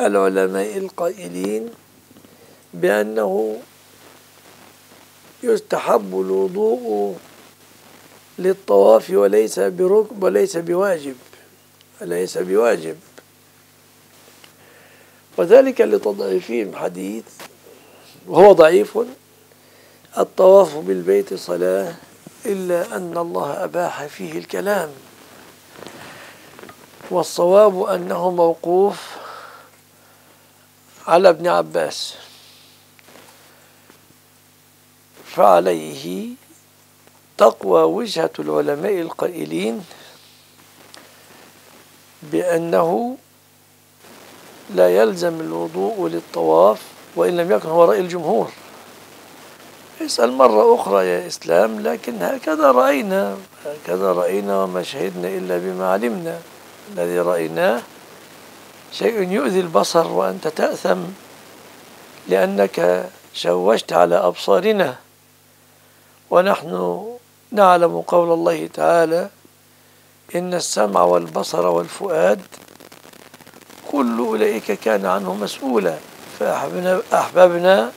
Speaker 1: العلماء القائلين بأنه يستحب الوضوء للطواف وليس بركب وليس بواجب ليس بواجب وذلك لتضعيفهم حديث وهو ضعيف الطواف بالبيت صلاة إلا أن الله أباح فيه الكلام والصواب أنه موقوف على ابن عباس فعليه تقوى وجهة العلماء القائلين بأنه لا يلزم الوضوء للطواف وإن لم يكن هو رأي الجمهور اسأل مرة أخرى يا إسلام لكن هكذا رأينا هكذا رأينا وما شهدنا إلا بما علمنا الذي رأيناه شيء يؤذي البصر وأنت تأثم لأنك شوشت على أبصارنا ونحن نعلم قول الله تعالى إن السمع والبصر والفؤاد كل أولئك كان عنه مسؤولا فأحببنا أحببنا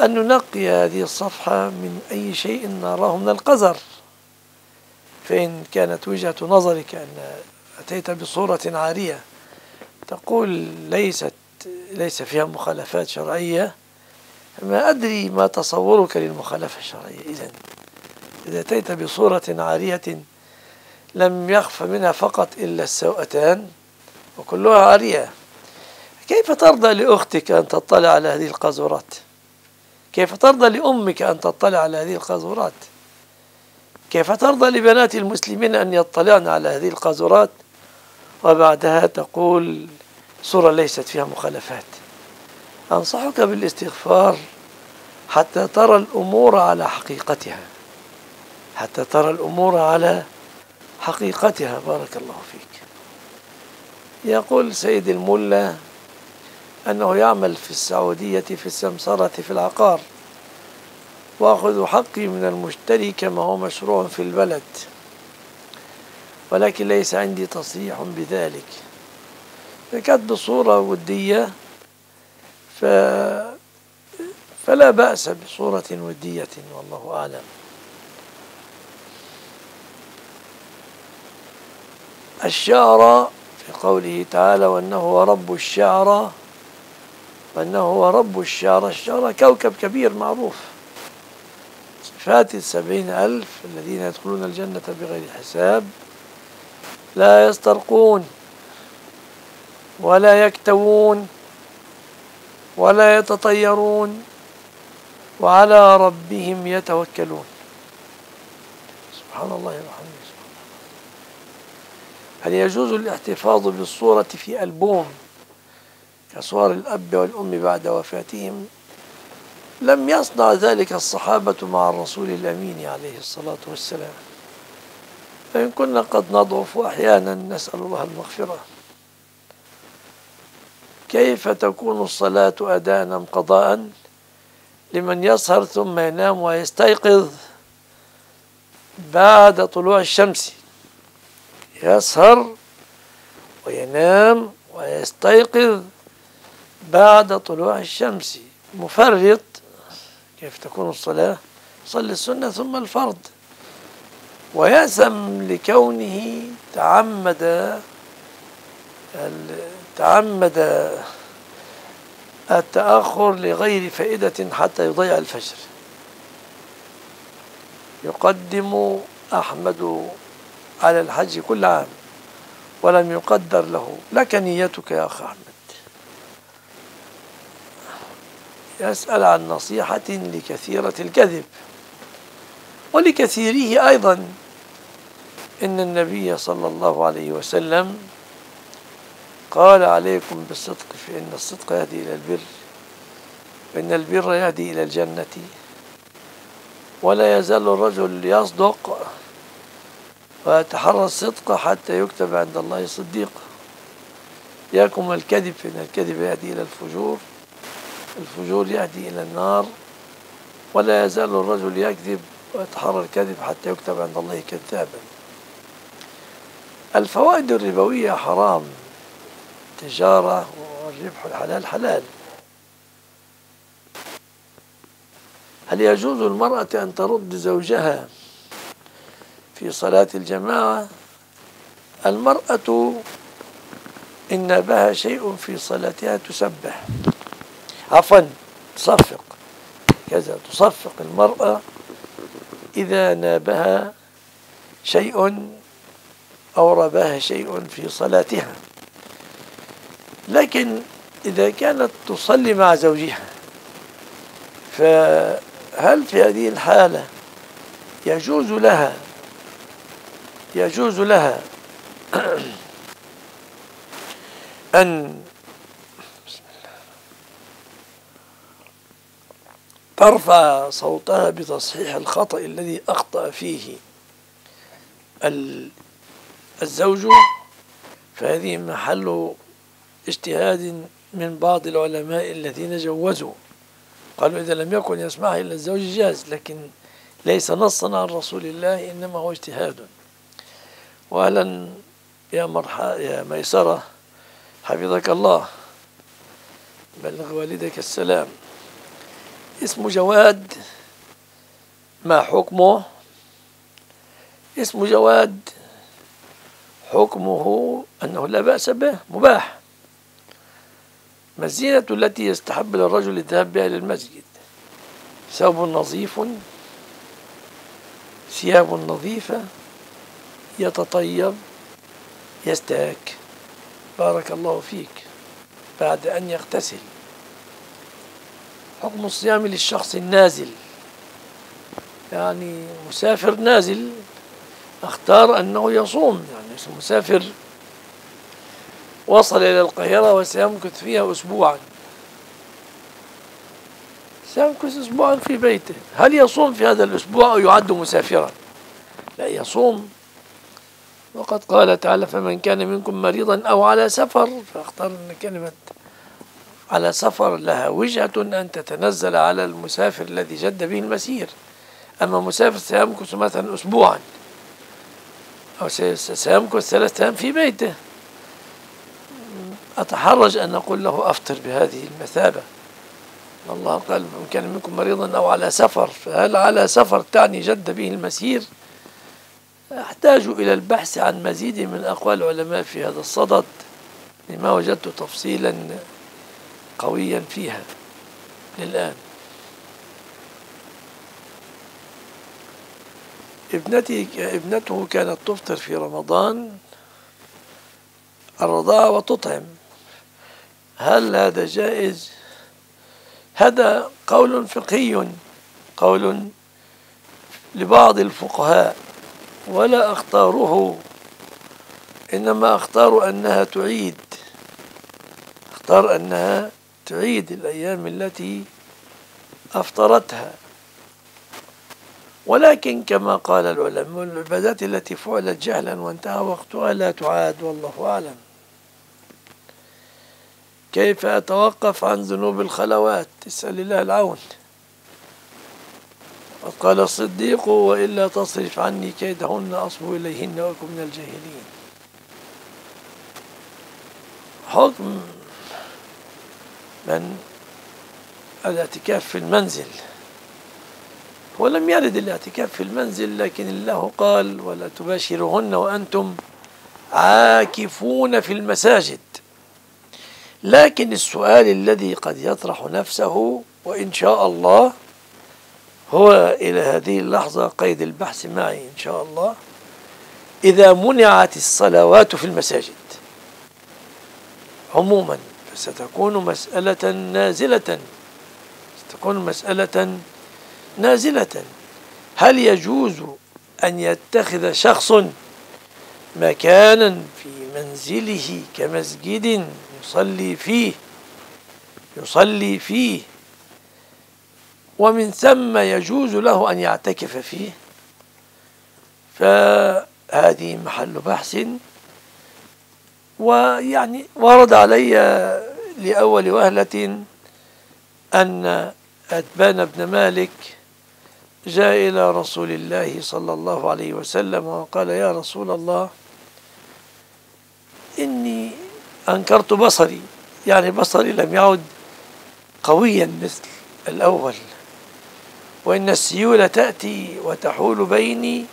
Speaker 1: أن ننقي هذه الصفحة من أي شيء نراه من القذر فإن كانت وجهة نظرك أن أتيت بصورة عارية تقول ليست ليس فيها مخالفات شرعية ما أدري ما تصورك للمخالفة الشرعية إذن إذا أتيت بصورة عارية لم يخف منها فقط إلا السوءتان وكلها عارية كيف ترضى لأختك أن تطلع على هذه القاذورات كيف ترضى لأمك أن تطلع على هذه القاذورات كيف ترضى لبنات المسلمين أن يطلعن على هذه القاذورات وبعدها تقول صورة ليست فيها مخالفات أنصحك بالاستغفار حتى ترى الأمور على حقيقتها حتى ترى الأمور على حقيقتها بارك الله فيك يقول سيد الملا أنه يعمل في السعودية في السمسرة في العقار وأخذ حقي من المشتري كما هو مشروع في البلد ولكن ليس عندي تصريح بذلك فكتب بصورة ودية ف... فلا بأس بصورة ودية والله أعلم الشعرى في قوله تعالى وأنه هو رب الشعرى وأنه هو رب الشعرى الشعرى كوكب كبير معروف صفات السبعين ألف الذين يدخلون الجنة بغير حساب لا يسترقون ولا يكتوون ولا يتطيرون وعلى ربهم يتوكلون سبحان الله الرحمن الرحيم هل يجوز الاحتفاظ بالصورة في ألبوم كصور الأب والأم بعد وفاتهم لم يصنع ذلك الصحابة مع الرسول الأمين عليه الصلاة والسلام فإن كنا قد نضعف أحيانا نسأل الله المغفرة كيف تكون الصلاة أداء أم قضاء لمن يسهر ثم ينام ويستيقظ بعد طلوع الشمس يسهر وينام ويستيقظ بعد طلوع الشمس مفرط كيف تكون الصلاة صلي السنة ثم الفرض ويأثم لكونه تعمد تعمد التأخر لغير فائدة حتى يضيع الفجر يقدم أحمد على الحج كل عام ولم يقدر له لك نيتك يا أخ أحمد يسأل عن نصيحة لكثيرة الكذب ولكثيره أيضا إن النبي صلى الله عليه وسلم قال عليكم بالصدق فإن الصدق يهدي إلى البر وإن البر يهدي إلى الجنة ولا يزال الرجل يصدق وتحرى الصدق حتى يكتب عند الله صديقا ياكم الكذب فإن الكذب يهدي إلى الفجور الفجور يهدي إلى النار ولا يزال الرجل يكذب ويتحرى الكذب حتى يكتب عند الله كذابا الفوائد الربوية حرام تجارة والربح الحلال حلال هل يجوز المرأة أن ترد زوجها في صلاة الجماعة المرأة إن نابها شيء في صلاتها تسبح عفوا تصفق كذا تصفق المرأة إذا نابها شيء أو رباها شيء في صلاتها لكن إذا كانت تصلي مع زوجها فهل في هذه الحالة يجوز لها يجوز لها أن ترفع صوتها بتصحيح الخطأ الذي أخطأ فيه الزوج فهذه محل اجتهاد من بعض العلماء الذين جوزوا قالوا إذا لم يكن يسمعها إلا الزوج جاز لكن ليس نصا عن رسول الله إنما هو اجتهاد وأهلا يا مرحى يا ميسرة حفظك الله بلغ والدك السلام اسم جواد ما حكمه اسم جواد حكمه أنه لا بأس به مباح ما الزينة التي يستحب للرجل الذهاب بها للمسجد ثوب نظيف ثياب نظيفة يتطيب يستاك بارك الله فيك بعد أن يغتسل حكم الصيام للشخص النازل يعني مسافر نازل اختار أنه يصوم يعني مسافر وصل إلى القاهرة وسيمكث فيها أسبوعا سيمكث أسبوعا في بيته هل يصوم في هذا الأسبوع أو يعد مسافرا لا يصوم وقد قال تعالى فمن كان منكم مريضا أو على سفر فاختار أن كلمة على سفر لها وجهة أن تتنزل على المسافر الذي جد به المسير أما مسافر سيمكث مثلا أسبوعا أو سيمكث ثلاثة أيام في بيته أتحرج أن أقول له أفطر بهذه المثابة الله قال من كان منكم مريضا أو على سفر فهل على سفر تعني جد به المسير أحتاج إلى البحث عن مزيد من أقوال العلماء في هذا الصدد لما وجدت تفصيلا قويا فيها للآن ابنتي ابنته كانت تفطر في رمضان الرضاعة وتطعم هل هذا جائز؟ هذا قول فقهي قول لبعض الفقهاء ولا أختاره إنما أختار أنها تعيد أختار أنها تعيد الأيام التي أفطرتها ولكن كما قال العلماء العبادات التي فعلت جهلا وانتهى وقتها لا تعاد والله أعلم كيف أتوقف عن ذنوب الخلوات اسأل الله العون قال الصديق وإلا تصرف عني كيدهن أصب إليهن وأكن من الجاهلين حكم من الاعتكاف في المنزل ولم يرد الاعتكاف في المنزل لكن الله قال ولا تباشرهن وأنتم عاكفون في المساجد لكن السؤال الذي قد يطرح نفسه وإن شاء الله هو إلى هذه اللحظة قيد البحث معي إن شاء الله إذا منعت الصلوات في المساجد عموما فستكون مسألة نازلة ستكون مسألة نازلة هل يجوز أن يتخذ شخص مكانا في منزله كمسجد يصلي فيه يصلي فيه ومن ثم يجوز له أن يعتكف فيه فهذه محل بحث ويعني ورد علي لأول وهلة أن أتبان بن مالك جاء إلى رسول الله صلى الله عليه وسلم وقال يا رسول الله إني أنكرت بصري يعني بصري لم يعد قويا مثل الأول وإن السيول تأتي وتحول بيني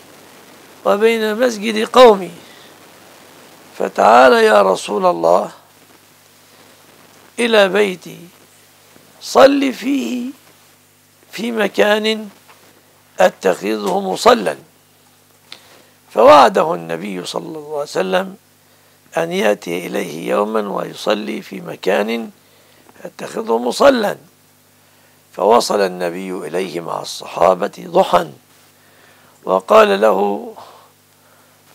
Speaker 1: وبين مسجد قومي فتعال يا رسول الله إلى بيتي صل فيه في مكان أتخذه مصلا فوعده النبي صلى الله عليه وسلم أن يأتي إليه يوما ويصلي في مكان أتخذه مصلا فوصل النبي إليه مع الصحابة ضحى وقال له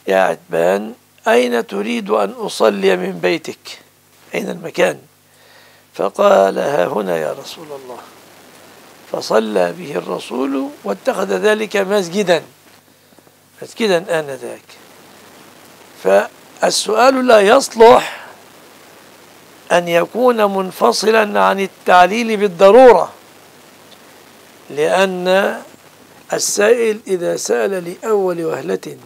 Speaker 1: يا عتبان أين تريد أن أصلي من بيتك أين المكان فقال ها هنا يا رسول الله فصلى به الرسول واتخذ ذلك مسجدا مسجدا آنذاك فالسؤال لا يصلح أن يكون منفصلا عن التعليل بالضرورة لأن السائل إذا سأل لأول وهلة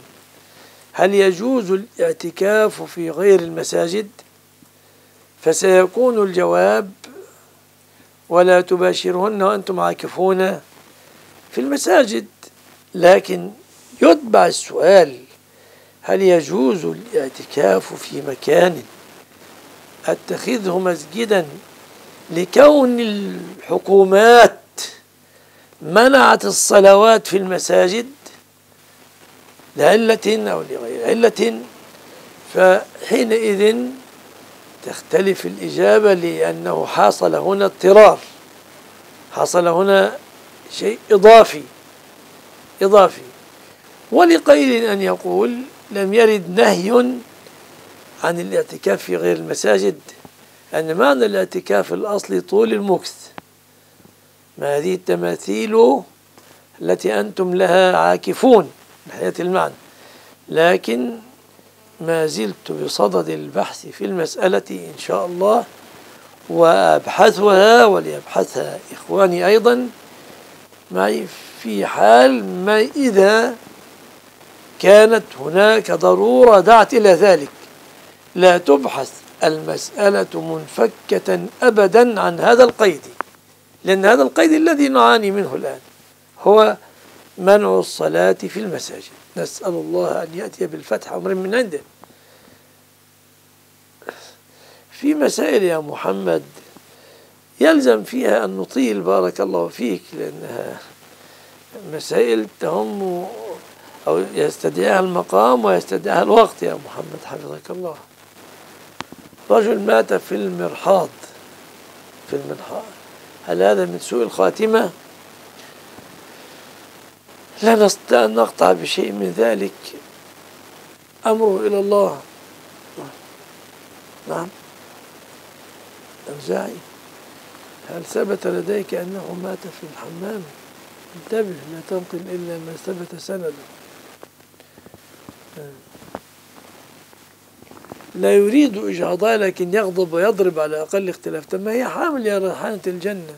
Speaker 1: هل يجوز الاعتكاف في غير المساجد فسيكون الجواب ولا تباشرهن وأنتم عاكفون في المساجد لكن يتبع السؤال هل يجوز الاعتكاف في مكان اتخذه مسجدا لكون الحكومات منعت الصلوات في المساجد لعلة أو لغير علة فحينئذ تختلف الإجابة لأنه حصل هنا اضطرار حصل هنا شيء إضافي إضافي ولقيل أن يقول لم يرد نهي عن الاعتكاف في غير المساجد أن معنى الاعتكاف الأصلي طول المكث ما هذه التماثيل التي أنتم لها عاكفون من حياة المعنى لكن ما زلت بصدد البحث في المسألة إن شاء الله وأبحثها وليبحثها إخواني أيضا معي في حال ما إذا كانت هناك ضرورة دعت إلى ذلك لا تبحث المسألة منفكة أبدا عن هذا القيد لأن هذا القيد الذي نعاني منه الآن هو منع الصلاة في المساجد نسأل الله أن يأتي بالفتح أمر من عنده في مسائل يا محمد يلزم فيها أن نطيل بارك الله فيك لأنها مسائل تهم أو يستدعيها المقام ويستدعيها الوقت يا محمد حفظك الله رجل مات في المرحاض في المرحاض هل هذا من سوء الخاتمة لا نستطيع أن نقطع بشيء من ذلك أمره إلى الله نعم أوزاعي هل ثبت لديك أنه مات في الحمام انتبه لا تنقل إلا ما ثبت سنده لا يريد إجهاضها لكن يغضب ويضرب على أقل اختلاف طب ما هي حامل يا ريحانة الجنة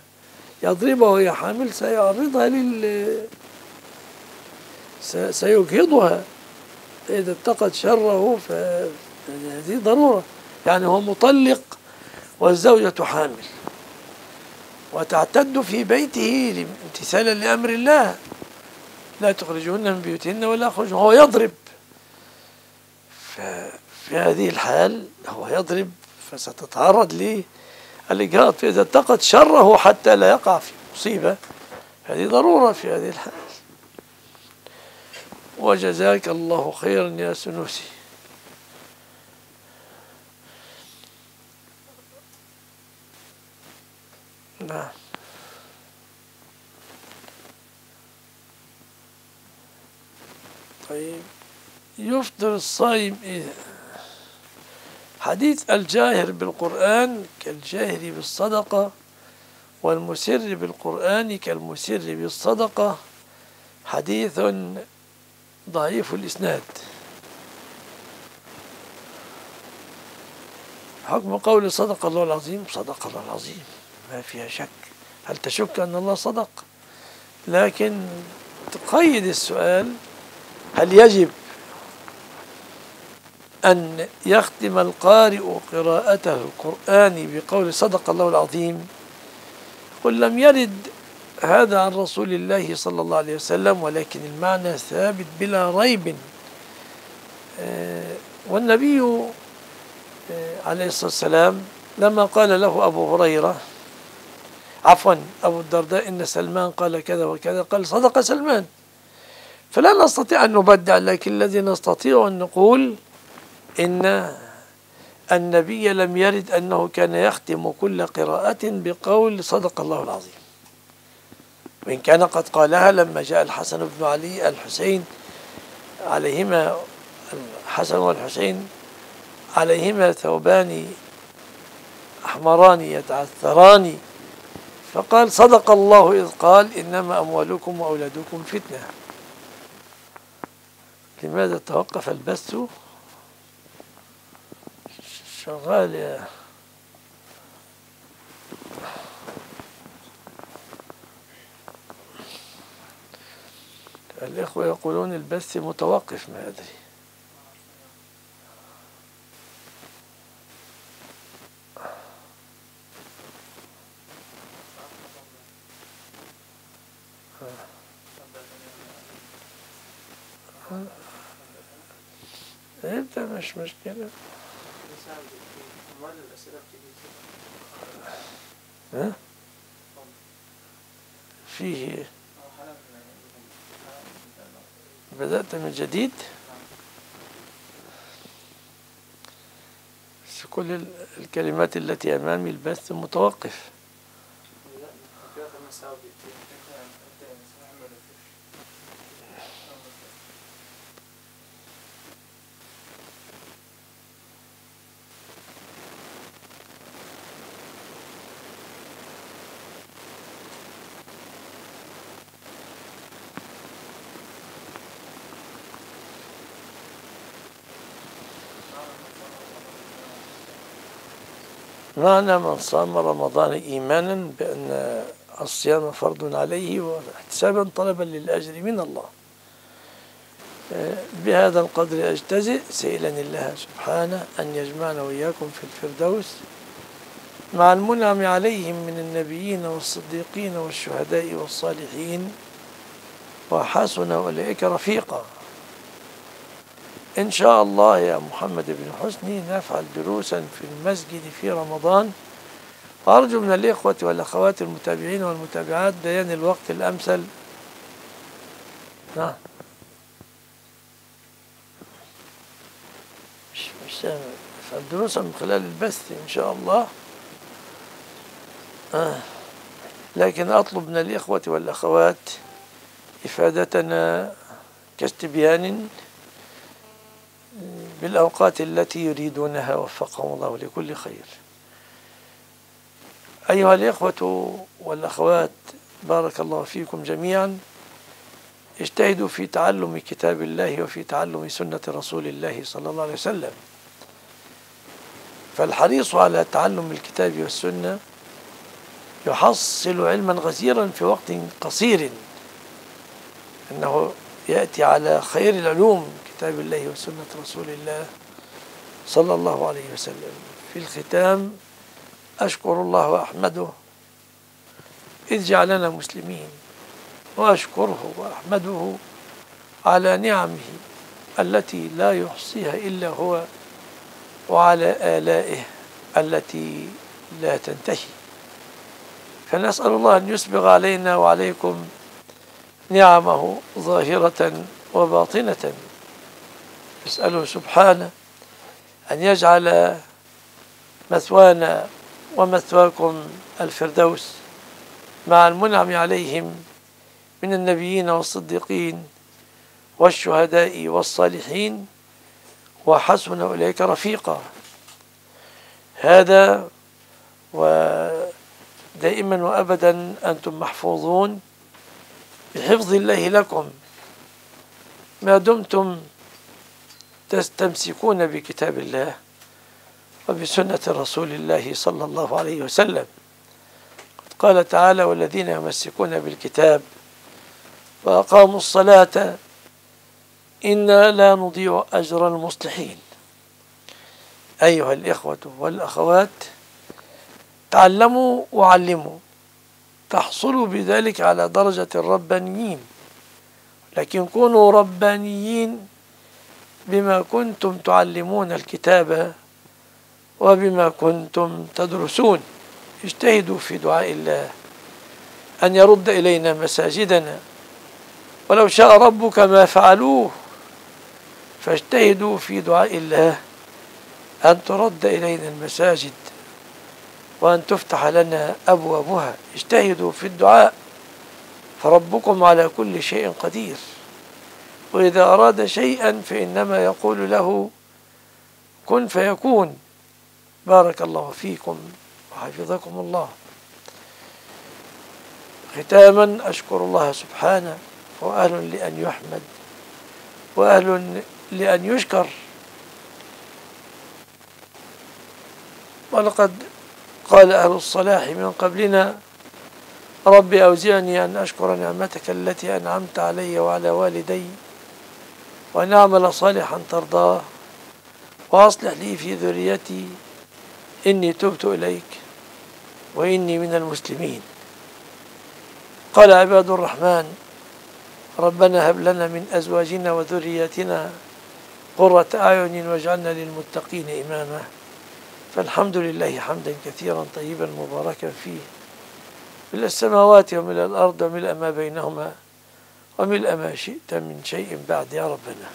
Speaker 1: يضربها وهي حامل سيعرضها لل سيجهضها إذا اتقت شره فهذه ضرورة يعني هو مطلق والزوجة حامل وتعتد في بيته امتثالا لأمر الله لا تخرجهن من بيوتهن ولا يخرجن هو يضرب ف في هذه الحال هو يضرب فستتعرض للإجهاض فإذا اتقت شره حتى لا يقع في مصيبة هذه ضرورة في هذه الحال وجزاك الله خيرا يا سنوسي نعم طيب يفطر الصائم إذا حديث الجاهر بالقرآن كالجاهر بالصدقة والمسر بالقرآن كالمسر بالصدقة حديث ضعيف الإسناد حكم قول صدق الله العظيم صدق الله العظيم ما فيها شك هل تشك أن الله صدق لكن تقيد السؤال هل يجب أن يختم القارئ قراءته القرآن بقول صدق الله العظيم قل لم يرد هذا عن رسول الله صلى الله عليه وسلم ولكن المعنى ثابت بلا ريب آه، والنبي آه، عليه الصلاة والسلام لما قال له أبو هريرة عفوا أبو الدرداء إن سلمان قال كذا وكذا قال صدق سلمان فلا نستطيع أن نبدع لكن الذي نستطيع أن نقول إن النبي لم يرد أنه كان يختم كل قراءة بقول صدق الله العظيم وإن كان قد قالها لما جاء الحسن بن علي الحسين عليهما الحسن والحسين عليهما ثوبان أحمران يتعثران فقال صدق الله إذ قال إنما أموالكم وأولادكم فتنة لماذا توقف البث شغال يا الإخوة يقولون البث متوقف ما أدري انت إيه، مش مشكلة الأسئلة ها؟ فيه بدأت من جديد كل الكلمات التي أمامي البث متوقف معنى من صام رمضان إيمانا بأن الصيام فرض عليه واحتسابا طلبا للأجر من الله بهذا القدر أجتزئ سائلا الله سبحانه أن يجمعنا وإياكم في الفردوس مع المنعم عليهم من النبيين والصديقين والشهداء والصالحين وحسن أولئك رفيقا إن شاء الله يا محمد بن حسني نفعل دروسا في المسجد في رمضان أرجو من الإخوة والأخوات المتابعين والمتابعات بيان الوقت الأمثل نعم مش مش فالدروس من خلال البث إن شاء الله آه. لكن أطلب من الإخوة والأخوات إفادتنا كاستبيان بالأوقات التي يريدونها وفقهم الله لكل خير أيها الإخوة والأخوات بارك الله فيكم جميعا اجتهدوا في تعلم كتاب الله وفي تعلم سنة رسول الله صلى الله عليه وسلم فالحريص على تعلم الكتاب والسنة يحصل علما غزيرا في وقت قصير أنه يأتي على خير العلوم كتاب الله وسنة رسول الله صلى الله عليه وسلم في الختام أشكر الله وأحمده إذ جعلنا مسلمين وأشكره وأحمده على نعمه التي لا يحصيها إلا هو وعلى آلائه التي لا تنتهي فنسأل الله أن يسبغ علينا وعليكم نعمه ظاهرة وباطنة نسأله سبحانه أن يجعل مثوانا ومثواكم الفردوس مع المنعم عليهم من النبيين والصديقين والشهداء والصالحين وحسن أولئك رفيقا هذا ودائما وأبدا أنتم محفوظون بحفظ الله لكم ما دمتم تستمسكون بكتاب الله وبسنة رسول الله صلى الله عليه وسلم قال تعالى والذين يمسكون بالكتاب وأقاموا الصلاة إنا لا نضيع أجر المصلحين أيها الإخوة والأخوات تعلموا وعلموا تحصلوا بذلك على درجة الربانيين لكن كونوا ربانيين بما كنتم تعلمون الكتاب وبما كنتم تدرسون اجتهدوا في دعاء الله أن يرد إلينا مساجدنا ولو شاء ربك ما فعلوه فاجتهدوا في دعاء الله أن ترد إلينا المساجد وأن تفتح لنا أبوابها اجتهدوا في الدعاء فربكم على كل شيء قدير وإذا أراد شيئا فإنما يقول له كن فيكون بارك الله فيكم وحفظكم الله ختاما أشكر الله سبحانه وأهل لأن يحمد وأهل لأن يشكر ولقد قال أهل الصلاح من قبلنا ربي أوزعني أن أشكر نعمتك التي أنعمت علي وعلى والدي وأن أعمل صالحا ترضاه وأصلح لي في ذريتي إني تبت إليك وإني من المسلمين قال عباد الرحمن ربنا هب لنا من أزواجنا وذرياتنا قرة أعين واجعلنا للمتقين إماما فالحمد لله حمدا كثيرا طيبا مباركا فيه من السماوات ومن الأرض ومن ما بينهما وملء ما شئت من شيء بعد يا ربنا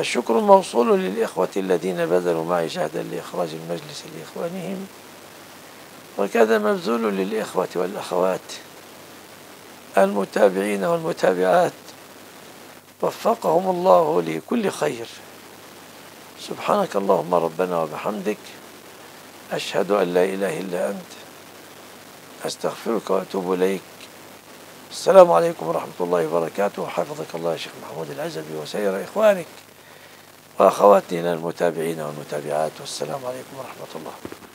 Speaker 1: الشكر موصول للإخوة الذين بذلوا معي جهدا لإخراج المجلس لإخوانهم وكذا مبذول للإخوة والأخوات المتابعين والمتابعات وفقهم الله لكل خير سبحانك اللهم ربنا وبحمدك أشهد أن لا إله إلا أنت أستغفرك وأتوب إليك السلام عليكم ورحمة الله وبركاته حفظك الله يا شيخ محمود العزبي وسير إخوانك وأخواتنا المتابعين والمتابعات والسلام عليكم ورحمة الله